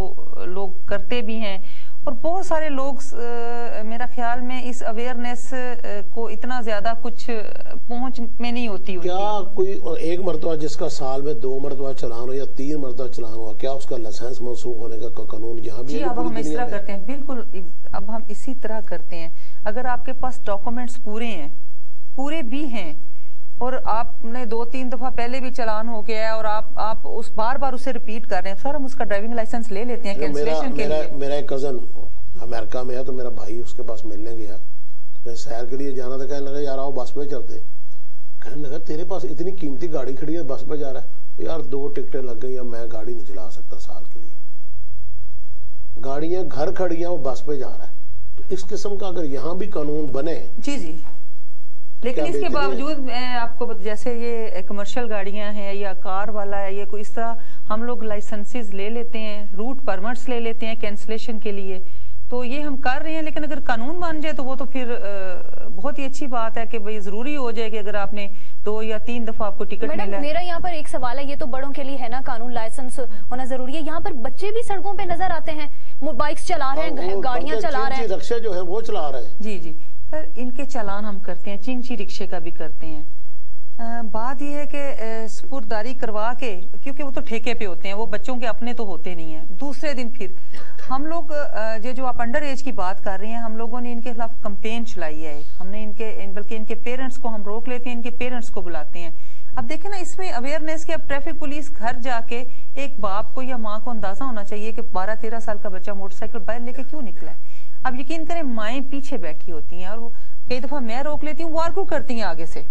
لوگ کرتے بھی ہیں۔ اور بہت سارے لوگ میرا خیال میں اس اویئرنیس کو اتنا زیادہ کچھ پہنچ میں نہیں ہوتی کیا کوئی ایک مرتبہ جس کا سال میں دو مرتبہ چلان ہو یا تین مرتبہ چلان ہوا کیا اس کا لائسنس منسوخ ہونے کا قانون یہاں بھی جی اب ہم اس طرح؟ کرتے ہیں۔ بالکل اب ہم اسی طرح کرتے ہیں۔ اگر آپ کے پاس ڈاکومنٹس پورے ہیں پورے بھی ہیں اور آپ نے دو تین دفعہ پہلے بھی چلان ہو گیا ہے اور آپ آپ اس بار بار اسے ریپیٹ کر رہے ہیں۔ سر ہم اس کا ڈرائیونگ لائسنس لے لیتے ہیں کینسلیشن کے لیے۔ میرا ایک کزن امریکہ میں ہے تو میرا بھائی اس کے پاس ملنے گیا۔ تو میں سیر کے لیے جانا تھا کہنے لگا یار آؤ بس پہ چلتے کہنے لگا تیرے پاس اتنی قیمتی گاڑی کھڑی ہے بس پہ جا رہا ہے۔ یار دو ٹکٹیں لگ گئی ہیں میں گاڑی نہیں چلا سکتا سال کے لیے۔ گاڑیاں گھر کھڑی ہیں وہ بس پہ جا رہا ہے۔ تو اس قسم کا اگر یہاں بھی قانون بنے جی جی۔ لیکن اس کے؟ باوجود میں آپ کو جیسے یہ کمرشل گاڑیاں ہیں یا کار والا ہے یا کوئی اس طرح ہم لوگ لائسنسز لے لیتے ہیں روٹ پرمٹس لے لیتے ہیں کینسلیشن کے لیے تو یہ ہم کر رہے ہیں لیکن اگر قانون بن جائے تو وہ تو پھر بہت ہی اچھی بات ہے کہ بھئی ضروری ہو جائے کہ اگر آپ نے دو یا تین دفعہ آپ کو ٹکٹ میڈم ملا میرا یہاں پر ایک سوال ہے یہ تو بڑوں کے لیے ہے نا قانون لائسنس ہونا ضروری ہے۔ یہاں پر بچے بھی سڑکوں پہ نظر آتے ہیں بائکس چلا رہے ہیں گاڑیاں چلا رہے ہیں۔ رکشے جو ہے وہ چلا رہے ہیں۔ جی جی۔ سر ان کے چالان ہم کرتے ہیں چنگچی رکشے کا بھی کرتے ہیں۔ آ، بات یہ ہے کہ سپرداری کروا کے کیونکہ وہ تو ٹھیکے پہ ہوتے ہیں وہ بچوں کے اپنے تو ہوتے نہیں ہیں۔ دوسرے دن پھر ہم لوگ یہ جو آپ انڈر ایج کی بات کر رہے ہیں ہم لوگوں نے ان کے خلاف کمپین چلائی ہے۔ ہم نے ان کے بلکہ ان کے پیرنٹس کو ہم روک لیتے ہیں ان کے پیرنٹس کو بلاتے ہیں۔ اب دیکھیں نا اس میں اویئرنیس کے اب ٹریفک پولیس گھر جا کے ایک باپ کو یا ماں کو اندازہ ہونا چاہیے کہ بارہ تیرہ سال کا بچہ موٹر سائیکل باہر لے کے کیوں نکلا ہے۔ اب یقین کریں مائیں پیچھے بیٹھی ہوتی ہیں اور وہ کئی دفعہ میں روک لیتی ہوں وہ آرگو کرتی ہیں آگے سے۔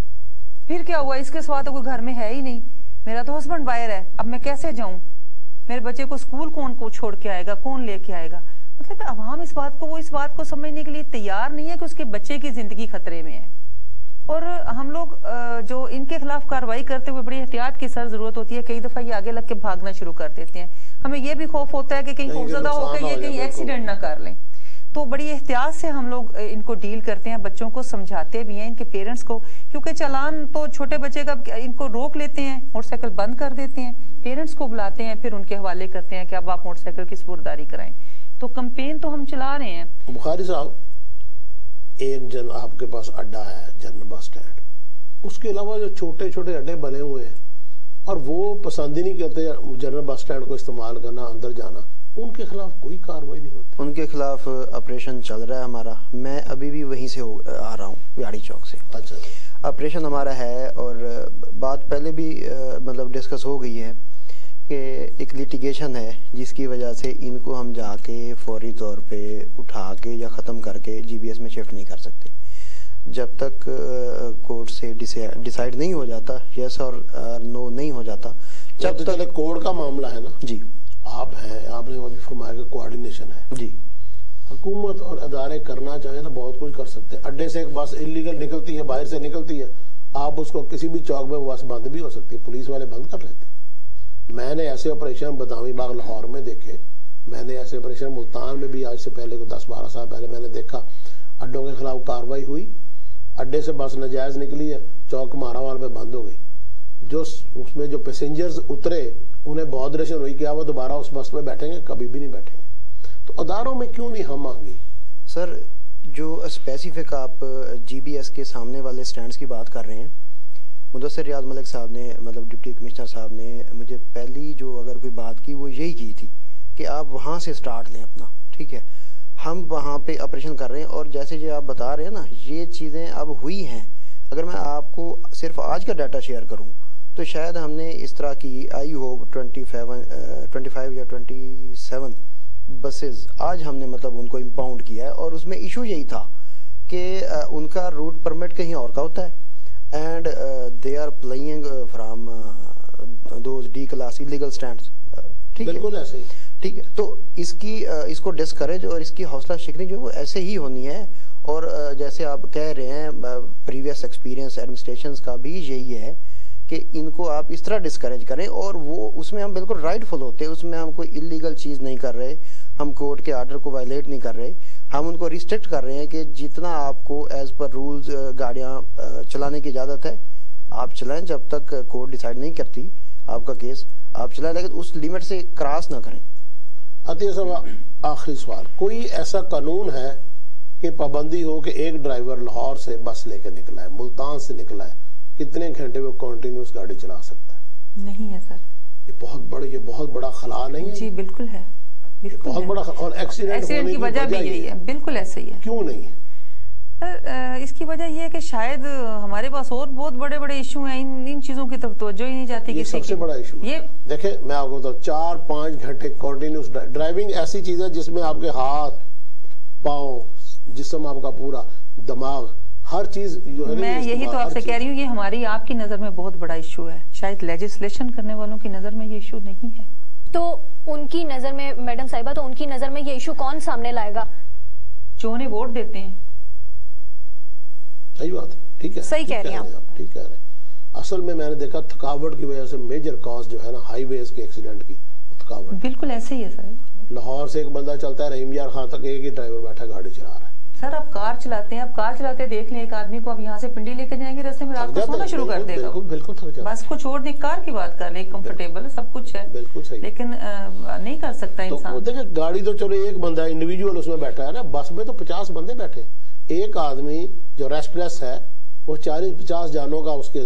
پھر کیا ہوا؟ اس کے سوا تو کوئی گھر میں ہے ہی نہیں۔ میرا تو ہسبینڈ باہر ہے اب میں کیسے جاؤں؟ میرے بچے کو اسکول کون کو چھوڑ کے آئے گا؟ کون لے کے آئے گا؟ مطلب عوام اس بات کو وہ اس بات کو سمجھنے کے لیے تیار نہیں ہے کہ اس کے بچے کی زندگی خطرے میں ہے۔ اور ہم لوگ جو ان کے خلاف کاروائی کرتے ہوئے بڑی احتیاط کی سر ضرورت ہوتی ہے کئی دفعہ یہ آگے لگ کے بھاگنا شروع کر دیتے ہیں۔ ہمیں یہ بھی خوف ہوتا ہے کہ کہیں خوفزدہ ہو کے یہ کہیں۔ ایکسیڈنٹ نہ کر لیں۔ تو بڑی احتیاط سے ہم لوگ ان کو ڈیل کرتے ہیں، بچوں کو سمجھاتے بھی ہیں، ان کے پیرنٹس کو، کیونکہ چلان تو چھوٹے بچے کا ان کو روک لیتے ہیں موٹر سائیکل بند کر دیتے ہیں پیرنٹس کو بلاتے ہیں، پھر ان کے حوالے کرتے ہیں کہ اب آپ موٹر سائیکل کی سپرداری کرائیں۔ تو کمپین تو ہم چلا رہے ہیں۔ بخاری صاحب، ایک جن آپ کے پاس اڈا ہے جنرل بس سٹینڈ اس کے علاوہ جو چھوٹے چھوٹے اڈے بنے ہوئے ہیں، اور وہ پسند ہی نہیں کرتے جنرل بس سٹینڈ کو استعمال کرنا، اندر جانا ان کے خلاف کوئی کاروائی نہیں ہوتی۔ ان کے خلاف آپریشن چل رہا ہے ہمارا۔ میں ابھی بھی وہیں سے آ رہا ہوں ویاڑی چوک سے۔ اچھا۔ آپریشن ہمارا ہے اور بات پہلے بھی مطلب ڈسکس ہو گئی ہے کہ ایک لیٹیگیشن ہے جس کی وجہ سے ان کو ہم جا کے فوری طور پہ اٹھا کے یا ختم کر کے جی بی ایس میں شفٹ نہیں کر سکتے۔ جب تک کورٹ سے ڈیسائیڈ نہیں ہو جاتا یس اور نو نہیں ہو جاتا جب جب تک کوڈ کا معاملہ ہے نا۔ جی۔ آپ ہیں آپ نے ابھی فرمایا کہ کوآرڈینیشن ہے۔ جی۔ حکومت اور ادارے کرنا چاہیں تو بہت کچھ کر سکتے ہیں۔ اڈے سے ایک بس انلیگل نکلتی ہے باہر سے نکلتی ہے۔ آپ اس کو کسی بھی چوک میں بس بند بھی ہو سکتی ہے پولیس والے بند کر لیتے ہیں۔ میں نے ایسے آپریشن بدامی باغ لاہور میں دیکھے۔ میں نے ایسے آپریشن ملتان میں بھی آج سے پہلے کو دس بارہ سال پہلے میں نے دیکھا۔ اڈوں کے خلاف کاروائی ہوئی۔ اڈے سے بس نجائز نکلی ہے چوک مارا وال میں بند ہو گئی۔ جو اس میں جو پیسنجرز اترے انہیں بہت ریشن ہوئی کہ وہ دوبارہ اس بس میں بیٹھیں گے، کبھی بھی نہیں بیٹھیں گے۔ تو اداروں میں کیوں نہیں ہم آنگی سر، جو اسپیسیفک آپ جی بی ایس کے سامنے والے سٹینڈز کی بات کر رہے ہیں، مدثر ریاض ملک صاحب نے مطلب ڈپٹی کمشنر صاحب نے مجھے پہلی جو اگر کوئی بات کی، وہ یہی کی تھی کہ آپ وہاں سے سٹارٹ لیں اپنا، ٹھیک ہے؟ ہم وہاں پہ آپریشن کر رہے ہیں اور جیسے جو آپ بتا رہے ہیں نا، یہ چیزیں اب ہوئی ہیں۔ اگر میں آپ کو صرف آج کا ڈیٹا شیئر کروں تو شاید ہم نے اس طرح کی آئی ہو ٹوینٹی فیون ٹوینٹی فائیو یا ٹوینٹی سیون بسز آج ہم نے مطلب ان کو امپاؤنڈ کیا ہے اور اس میں ایشو یہی تھا کہ ان کا روٹ پرمٹ کہیں اور کا ہوتا ہے and they are plying from those D class illegal stands ٹھیک ہے؟ بالکل ایسے ہی۔ ٹھیک ہے تو اس کی اس کو ڈسکریج اور اس کی حوصلہ شکنی جو ہے وہ ایسے ہی ہونی ہے اور جیسے آپ کہہ رہے ہیں پریویس ایکسپیرینس ایڈمنسٹریشنز کا بھی یہی ہے کہ ان کو آپ اس طرح ڈسکریج کریں اور وہ اس میں ہم بالکل رائٹ فل ہوتے ہیں، اس میں ہم کوئی انلیگل چیز نہیں کر رہے، ہم کورٹ کے آرڈر کو وائلیٹ نہیں کر رہے، ہم ان کو ریسٹرکٹ کر رہے ہیں کہ جتنا آپ کو ایز پر رولز گاڑیاں چلانے کی اجازت ہے، آپ چلائیں جب تک کورٹ ڈیسائیڈ نہیں کرتی آپ کا کیس آپ چلائیں، لیکن اس لیمٹ سے کراس نہ کریں۔ عطیہ صاحب، آخری سوال۔ کوئی ایسا قانون ہے کہ پابندی ہو کہ ایک ڈرائیور لاہور سے بس لے کے نکلا ہے، ملتان سے نکلا ہے کتنے گھنٹے وہ کنٹینیوس گاڑی چلا سکتا ہے؟ نہیں ہے سر۔ یہ بہت بڑا یہ بہت بڑا خلا نہیں ہے؟ جی بالکل ہے۔ بہت ہے۔ بڑا اور ایکسیڈنٹ کی وجہ بھی یہی ہے۔ بالکل ایسا ہی ہے۔ کیوں نہیں ہے؟ اس کی وجہ یہ ہے کہ شاید ہمارے پاس اور بہت بڑے بڑے ایشو ہیں۔ ان ان چیزوں کی طرف توجہ ہی نہیں جاتی یہ سب سے بڑا ایشو یہ دیکھیں میں آپ کو بتاؤں چار پانچ گھنٹے کنٹینیوس ڈرائیونگ ایسی چیز ہے جس میں آپ کے ہاتھ پاؤں جسم آپ کا پورا دماغ ہر چیز جو ہے میں یہ یہی تو آپ سے۔ کہہ رہی ہوں یہ ہماری آپ کی نظر میں بہت بڑا ایشو ہے۔ شاید لیجسلیشن کرنے والوں کی نظر میں یہ ایشو نہیں ہے۔ تو ان کی نظر میں میڈم صاحبہ تو ان کی نظر میں یہ ایشو کون سامنے لائے گا؟ جو انہیں ووٹ دیتے ہیں۔ صحیح بات ہے ٹھیک ہے صحیح کہہ رہی ہیں آپ ٹھیک کہہ رہے ہیں۔ اصل میں میں نے دیکھا تھکاوٹ کی وجہ سے میجر کاز جو ہے نا ہائی ویز کے ایکسیڈنٹ کی تھکاوٹ۔ بالکل ایسے ہی ہے سر۔ لاہور سے ایک بندہ چلتا ہے رحیم یار خان تک ایک ہی ڈرائیور بیٹھا گاڑی چلا رہا ہے۔ سر آپ کار چلاتے ہیں آپ کار چلاتے دیکھ لیں ایک آدمی کو آپ یہاں سے پنڈی لے کے جائیں گے رستے میں رات کو سونا شروع کر دے گا۔ بالکل بس کو چھوڑ دیں کار کی بات کر لیں کمفرٹیبل سب کچھ ہے۔ بالکل صحیح۔ لیکن نہیں کر سکتا انسان۔ دیکھیں گاڑی تو چلو ایک بندہ انڈیویجول اس میں بیٹھا ہے نا بس میں تو پچاس بندے بیٹھے ایک آدمی جو ریسٹلیس ہے وہ چالیس پچاس جانوں کا اس کے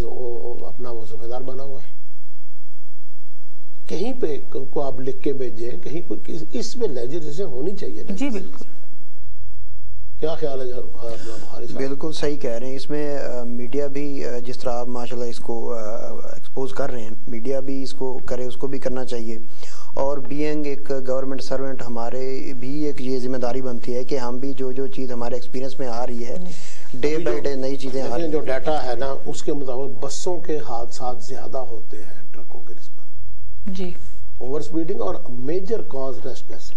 اپنا وہ ذمہ دار بنا ہوا ہے۔ کہیں پہ کو آپ لکھ کے بھیجیں کہیں کوئی اس میں لیجسلیشن ہونی چاہیے۔ جی بالکل۔ کیا خیال ہے صاحب بالکل صحیح کہہ رہے ہیں۔ اس میں میڈیا بھی جس طرح آپ ماشاءاللہ اس کو ایکسپوز کر رہے ہیں میڈیا بھی اس کو کرے اس کو بھی کرنا چاہیے۔ اور بینگ ایک گورنمنٹ سرونٹ ہمارے بھی ایک یہ ذمہ داری بنتی ہے کہ ہم بھی جو جو چیز ہمارے ایکسپیرینس میں آ رہی ہے ڈے بائی ڈے نئی چیزیں آ رہی ہیں۔ جو ڈیٹا ہے نا اس کے مطابق بسوں کے حادثات زیادہ ہوتے ہیں ٹرکوں کے نسبت۔ جی۔ اوور سپیڈنگ اور میجر کاز ریسٹلیس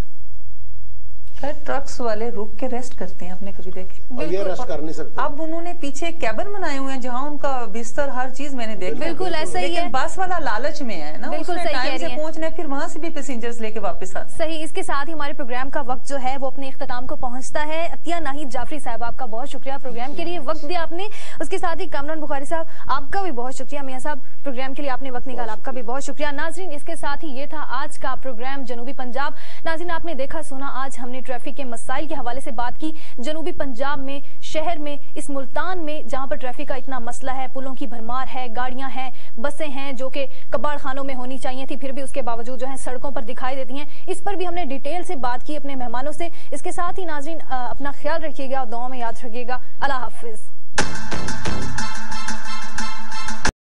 ہے سر ٹرکس والے رک کے ریسٹ کرتے ہیں آپ نے کبھی دیکھے۔ اور یہ بالکل، ریسٹ اور کر نہیں سکتے۔ اب انہوں نے پیچھے کیبن بنائے ہوئے ہیں جہاں ان کا بستر ہر چیز میں نے دیکھا۔ بالکل ایسا ہی ہے۔ لیکن بس والا لالچ میں ہے نا بالکل نے ٹائم سے۔ پہنچنا ہے پھر وہاں سے بھی پیسنجرز لے کے واپس آتے ہیں صحیح اس کے ساتھ ہی ہمارے پروگرام کا وقت جو ہے وہ اپنے اختتام کو پہنچتا ہے۔ عطیہ ناہید جعفری صاحب آپ کا بہت شکریہ پروگرام کے لیے۔ وقت دیا آپ نے۔ اس کے ساتھ ہی کامران بخاری صاحب آپ کا بھی بہت شکریہ۔ میاں صاحب پروگرام کے لیے آپ نے وقت نکالا آپ کا بھی بہت شکریہ۔ ناظرین اس کے ساتھ ہی یہ تھا آج کا پروگرام جنوبی پنجاب۔ ناظرین آپ نے دیکھا سنا آج ہم نے ٹریفک کے مسائل کے حوالے سے بات کی۔ جنوبی پنجاب میں، شہر میں، اس ملتان میں جہاں پر ٹریفک کا اتنا مسئلہ ہے، پلوں کی بھرمار ہے، گاڑیاں ہیں، بسیں ہیں جو کہ کباڑ خانوں میں ہونی چاہیے تھی، پھر بھی اس کے باوجود جو ہے سڑکوں پر دکھائی دیتی ہیں۔ اس پر بھی ہم نے ڈیٹیل سے بات کی اپنے مہمانوں سے۔ اس کے ساتھ ہی ناظرین، اپنا خیال رکھیے گا اور دعاؤں میں یاد رکھیے گا۔ اللہ حافظ۔